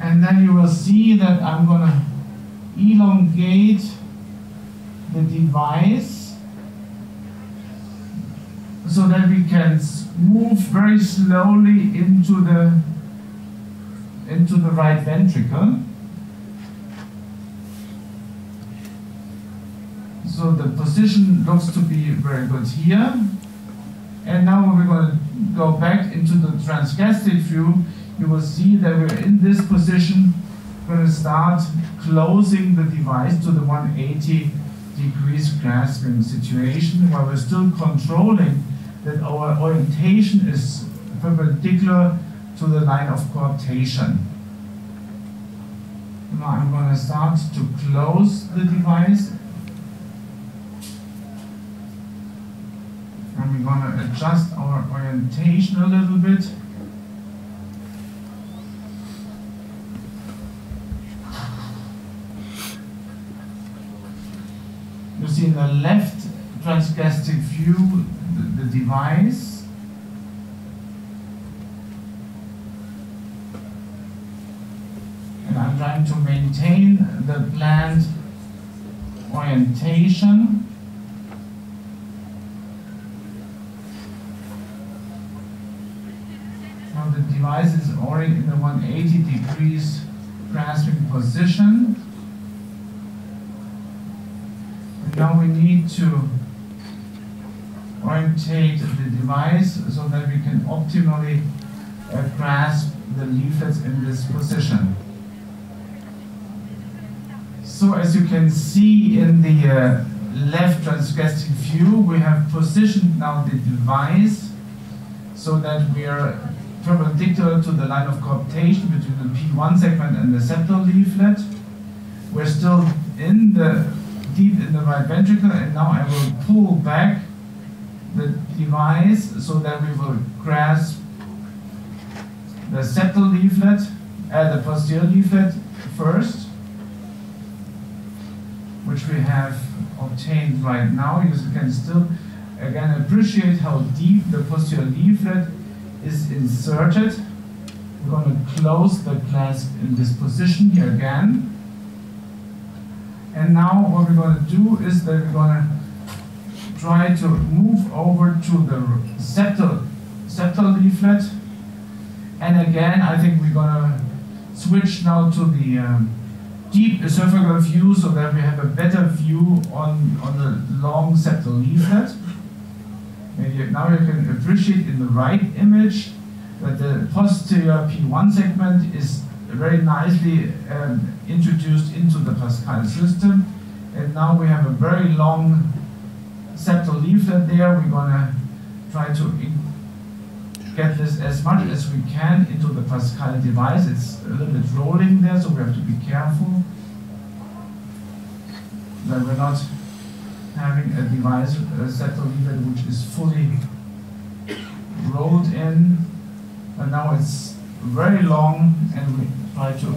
And then you will see that I'm going to elongate the device so that we can move very slowly into the into the right ventricle. So the position looks to be very good here. And now we're going to go back into the transgastric view, you will see that we're in this position, We're going to start closing the device to the 180 degrees grasping situation, while we're still controlling that our orientation is perpendicular to the line of coaptation. Now I'm going to start to close the device. And we're going to adjust our orientation a little bit. You see in the left transgastric view the, the device. And I'm trying to maintain the planned orientation. Now the device is already in the 180 degrees grasping position. And now we need to orientate the device so that we can optimally uh, grasp the leaflets in this position. So as you can see in the uh, left transgastric view, we have positioned now the device so that we are perpendicular to the line of coaptation between the P1 segment and the septal leaflet. We're still in the deep in the right ventricle, and now I will pull back the device so that we will grasp the septal leaflet, uh, the posterior leaflet first, which we have obtained right now. You can still again appreciate how deep the posterior leaflet is inserted. We're going to close the clasp in this position here again. And now what we're going to do is that we're going to try to move over to the septal, septal leaflet. And again, I think we're going to switch now to the um, deep esophageal view so that we have a better view on, on the long septal leaflet. And now you can appreciate in the right image that the posterior P1 segment is very nicely um, introduced into the Pascal system. And now we have a very long septal leaflet there. We're going to try to get this as much as we can into the Pascal device. It's a little bit rolling there, so we have to be careful that we're not having a device, a septal leaflet, which is fully rolled in. And now it's very long, and we try to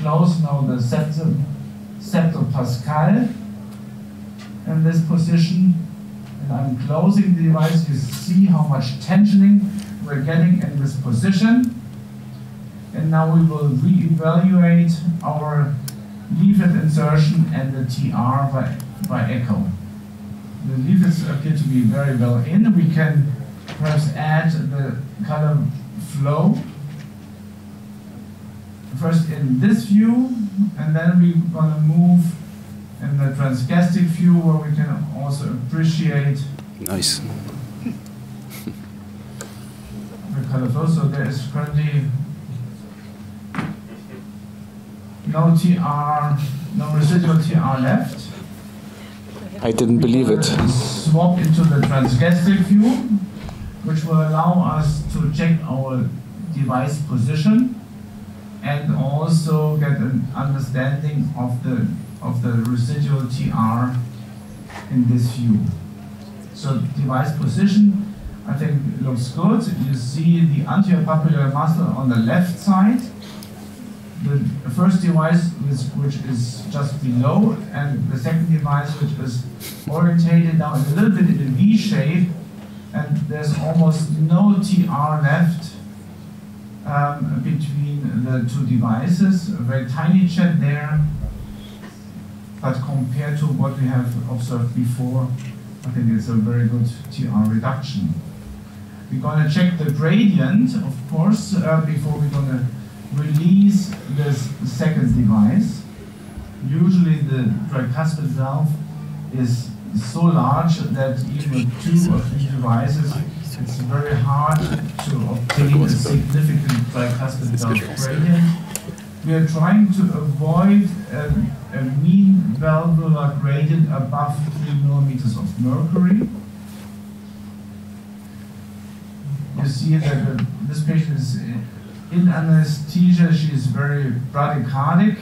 close now the septal, septal Pascal in this position. And I'm closing the device. You see how much tensioning we're getting in this position. And now we will re-evaluate our leaflet insertion and the TR by, by echo. The leaflets appear to be very well in. We can perhaps add the color flow first in this view, and then we're going to move in the transgastric view where we can also appreciate Nice. the color flow. So there is currently no TR, no residual TR left. I didn't believe it. Swap into the transgastric view, which will allow us to check our device position and also get an understanding of the of the residual TR in this view. So device position, I think looks good. You see the anterior papillary muscle on the left side. The first device which is just below, and the second device which is orientated now a little bit in a V shape, and there's almost no TR left um, between the two devices. A very tiny jet there, but compared to what we have observed before, I think it's a very good TR reduction. We're going to check the gradient, of course, uh, before we're going to release this second device. Usually the tricuspid valve is so large that even with two or three devices, it's very hard to obtain a significant tricuspid valve gradient. We are trying to avoid a, a mean valvular gradient above 3 millimeters of mercury. You see that uh, this patient is in anesthesia, she is very bradycardic.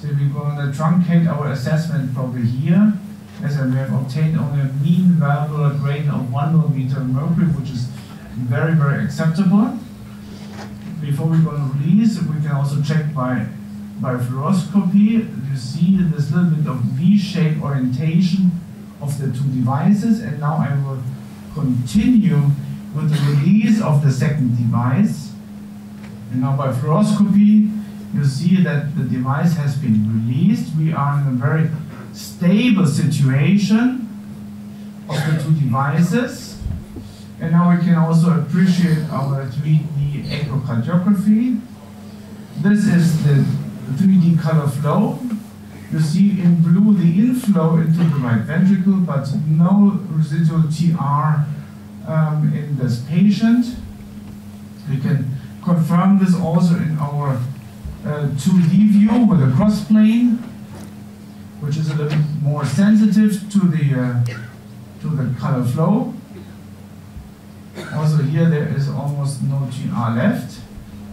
So we're going to truncate our assessment probably here, as we have obtained only a mean valvular gradient of 1 millimeter mercury, which is very, very acceptable. Before we go to release, we can also check by, by fluoroscopy. You see this little bit of V-shaped orientation of the two devices, and now I will continue with the release of the second device. And now by fluoroscopy, you see that the device has been released. We are in a very stable situation of the two devices. And now we can also appreciate our 3D echocardiography. This is the 3D color flow. You see in blue the inflow into the right ventricle, but no residual TR um, in this patient. We can confirm this also in our uh, 2D view with a cross plane, which is a little more sensitive to the uh, to the color flow. Also here there is almost no TR left.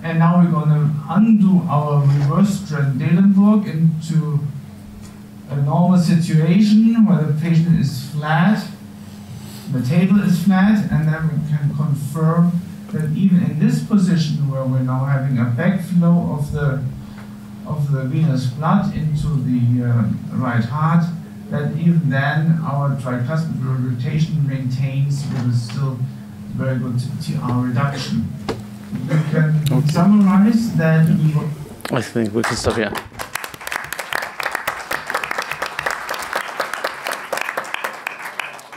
And now we're going to undo our reverse Trendelenburg into a normal situation where the patient is flat, the table is flat, and then we can confirm that even in this position where we're now having a backflow of the of the venous blood into the uh, right heart, that even then our tricuspid rotation maintains with a still very good TR reduction. We can okay. summarize that I think we can stop here.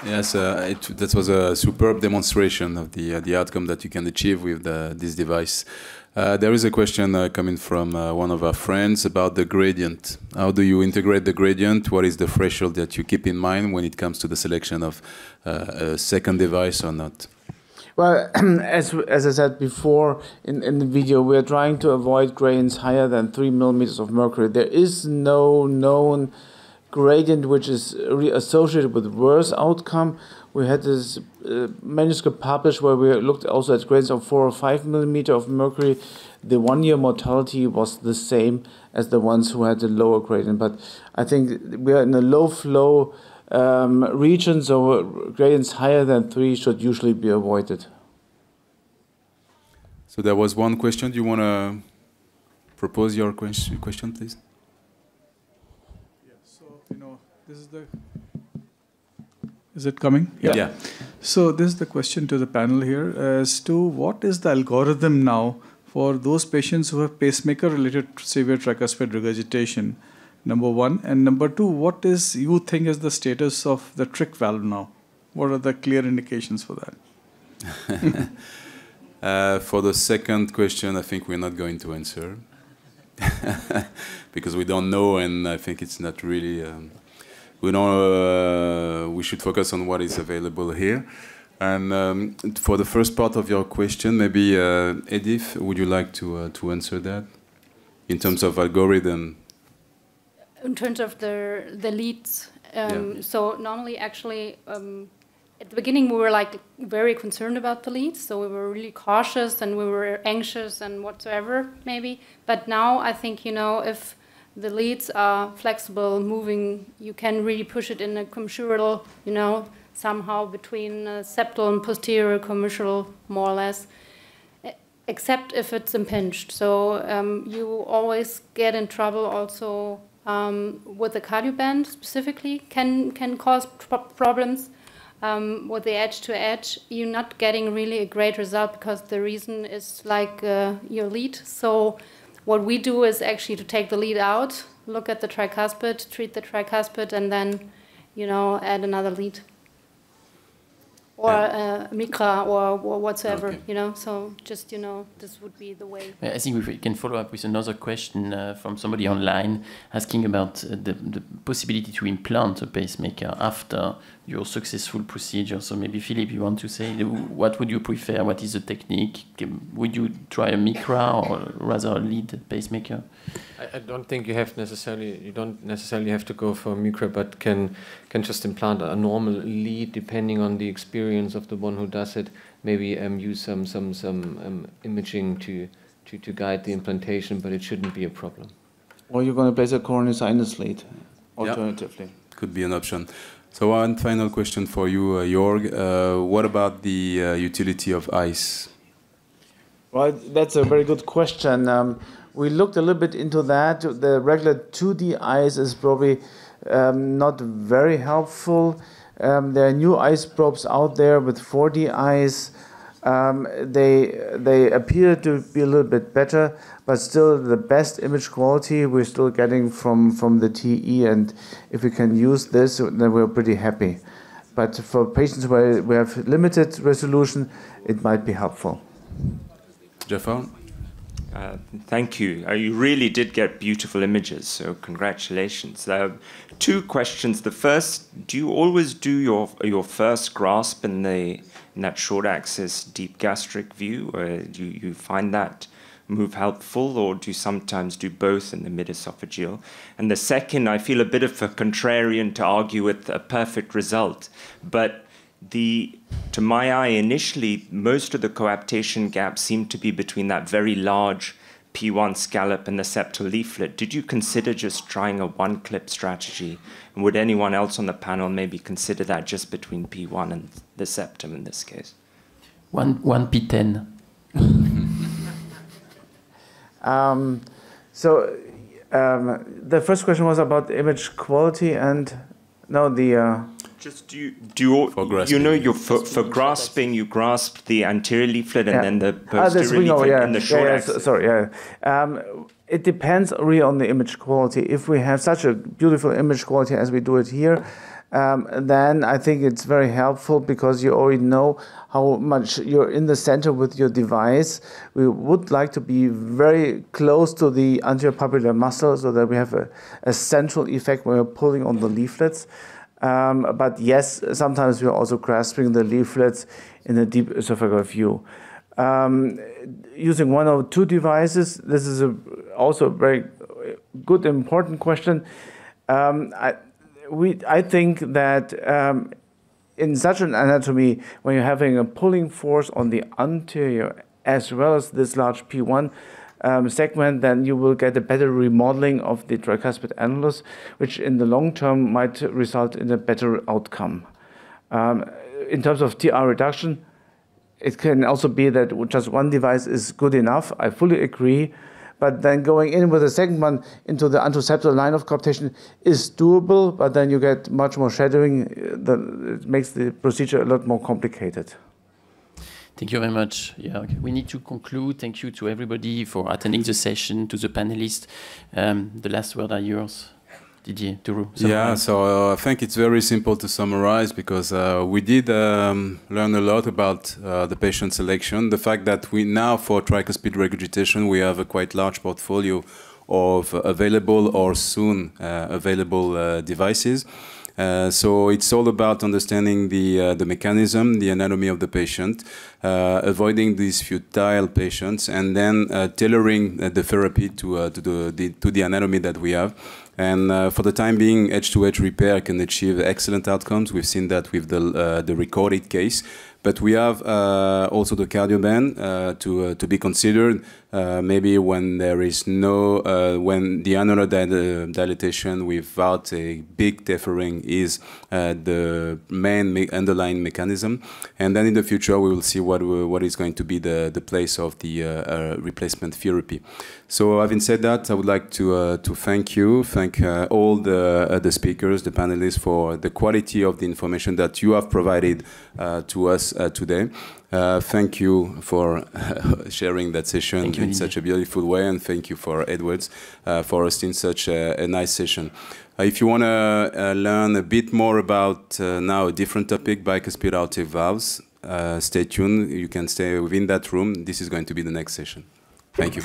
Yes, uh, it, that was a superb demonstration of the uh, the outcome that you can achieve with the, this device. Uh, there is a question uh, coming from uh, one of our friends about the gradient. How do you integrate the gradient? What is the threshold that you keep in mind when it comes to the selection of uh, a second device or not? Well, as, as I said before in, in the video, we're trying to avoid gradients higher than 3 millimeters of mercury. There is no known gradient which is associated with worse outcome. We had this uh, manuscript published where we looked also at gradients of 4 or 5 millimeter of mercury. The one year mortality was the same as the ones who had the lower gradient. But I think we are in a low flow um, region, so gradients higher than 3 should usually be avoided. So there was one question. Do you want to propose your question, please? Yeah, so, you know, this is the. Is it coming? Yeah. yeah. So this is the question to the panel here as to what is the algorithm now for those patients who have pacemaker-related severe tricuspid regurgitation. Number one, and number two, what is you think is the status of the TricValve now? What are the clear indications for that? uh, for the second question, I think we're not going to answer because we don't know, and I think it's not really. Um, we know uh, we should focus on what is available here. And um, for the first part of your question, maybe uh, Edith, would you like to uh, to answer that in terms of algorithm? In terms of the the leads, um, yeah. so normally actually. Um, at the beginning, we were like very concerned about the leads, so we were really cautious and we were anxious and whatsoever, maybe. But now I think you know if the leads are flexible, moving. You can really push it in a commissural, you know, somehow between uh, septal and posterior commissural, more or less, except if it's impinged. So um, you always get in trouble also um, with the cardioband specifically, can, can cause pro problems. Um, with the edge to edge, you're not getting really a great result because the reason is like uh, your lead. So what we do is actually to take the lead out, look at the tricuspid, treat the tricuspid, and then, you know, add another lead. or uh, Micra or, or whatsoever, Okay. you know. So just you know, this would be the way. I think we can follow up with another question uh, from somebody online asking about uh, the, the possibility to implant a pacemaker after your successful procedure. So maybe Philip, you want to say what would you prefer? What is the technique? Would you try a Micra or rather a lead pacemaker? I, I don't think you have necessarily you don't necessarily have to go for a micra, but can can just implant a normal lead depending on the experience of the one who does it. Maybe um, use some some some um, imaging to, to to guide the implantation, but it shouldn't be a problem. Or you're going to place a coronary sinus lead, Yeah. alternatively. Could be an option. So one final question for you, uh, Jörg. Uh, what about the uh, utility of ICE? Well, that's a very good question. Um, we looked a little bit into that. The regular 2D ICE is probably um, not very helpful. Um, there are new ICE probes out there with 4D ICE. Um, they they appear to be a little bit better, but still the best image quality we're still getting from from the TE. And if we can use this, then we're pretty happy. But for patients where we have limited resolution, it might be helpful. Jafar? Uh, thank you. Uh, you really did get beautiful images, so congratulations. Uh, two questions. The first, do you always do your your first grasp in the in that short axis deep gastric view? Or do you, you find that move helpful, or do sometimes do both in the mid esophageal? And the second, I feel a bit of a contrarian to argue with a perfect result, but the to my eye initially most of the coaptation gaps seem to be between that very large p1 scallop and the septal leaflet did you consider just trying a one clip strategy and would anyone else on the panel maybe consider that just between p1 and the septum in this case One, one P10. Um, so um, the first question was about image quality and no the. Uh, just do you do you, you know you for, for grasping you grasp the anterior leaflet and Yeah. then the Ah, posterior swing over, leaflet yeah. in the Yeah, short yeah, axis so- sorry, yeah. Um, it depends really on the image quality. If we have such a beautiful image quality as we do it here, um, then I think it's very helpful because you already know how much you're in the center with your device. We would like to be very close to the anterior papillary muscle so that we have a, a central effect when we're pulling on the leaflets. Um, but yes, sometimes we're also grasping the leaflets in a deep esophageal view. Um, using one or two devices, this is a, also a very good, important question. Um, I, we, I think that um, in such an anatomy, when you're having a pulling force on the anterior as well as this large P1 um, segment, then you will get a better remodeling of the tricuspid annulus, which in the long term might result in a better outcome. Um, in terms of TR reduction, it can also be that just one device is good enough. I fully agree. But then going in with the second one into the anteroseptal line of coaptation is doable, but then you get much more shadowing. That it makes the procedure a lot more complicated. Thank you very much. Yeah, okay. we need to conclude. Thank you to everybody for attending the session, to the panelists. Um, the last word are yours, Yeah, so uh, I think it's very simple to summarize because uh, we did um, learn a lot about uh, the patient selection. The fact that we now, for tricuspid regurgitation, we have a quite large portfolio of available or soon uh, available uh, devices. Uh, so it's all about understanding the uh, the mechanism, the anatomy of the patient, uh, avoiding these futile patients, and then uh, tailoring uh, the therapy to uh, to the, the to the anatomy that we have. And uh, for the time being, edge-to-edge repair can achieve excellent outcomes. We've seen that with the uh, the recorded case. But we have uh, also the cardioband uh, to uh, to be considered. Uh, maybe when there is no uh, when the annular dil- dilatation without a big tethering is uh, the main me- underlying mechanism, and then in the future we will see what what is going to be the the place of the uh, uh, replacement therapy. So having said that, I would like to uh, to thank you, thank uh, all the uh, the speakers, the panelists for the quality of the information that you have provided uh, to us uh, today. Uh, thank you for sharing that session you, in such a beautiful way, and thank you for Edwards uh, for hosting such a, a nice session. Uh, if you want to uh, learn a bit more about uh, now a different topic, bicuspid valves, uh, stay tuned. You can stay within that room. This is going to be the next session. Thank you.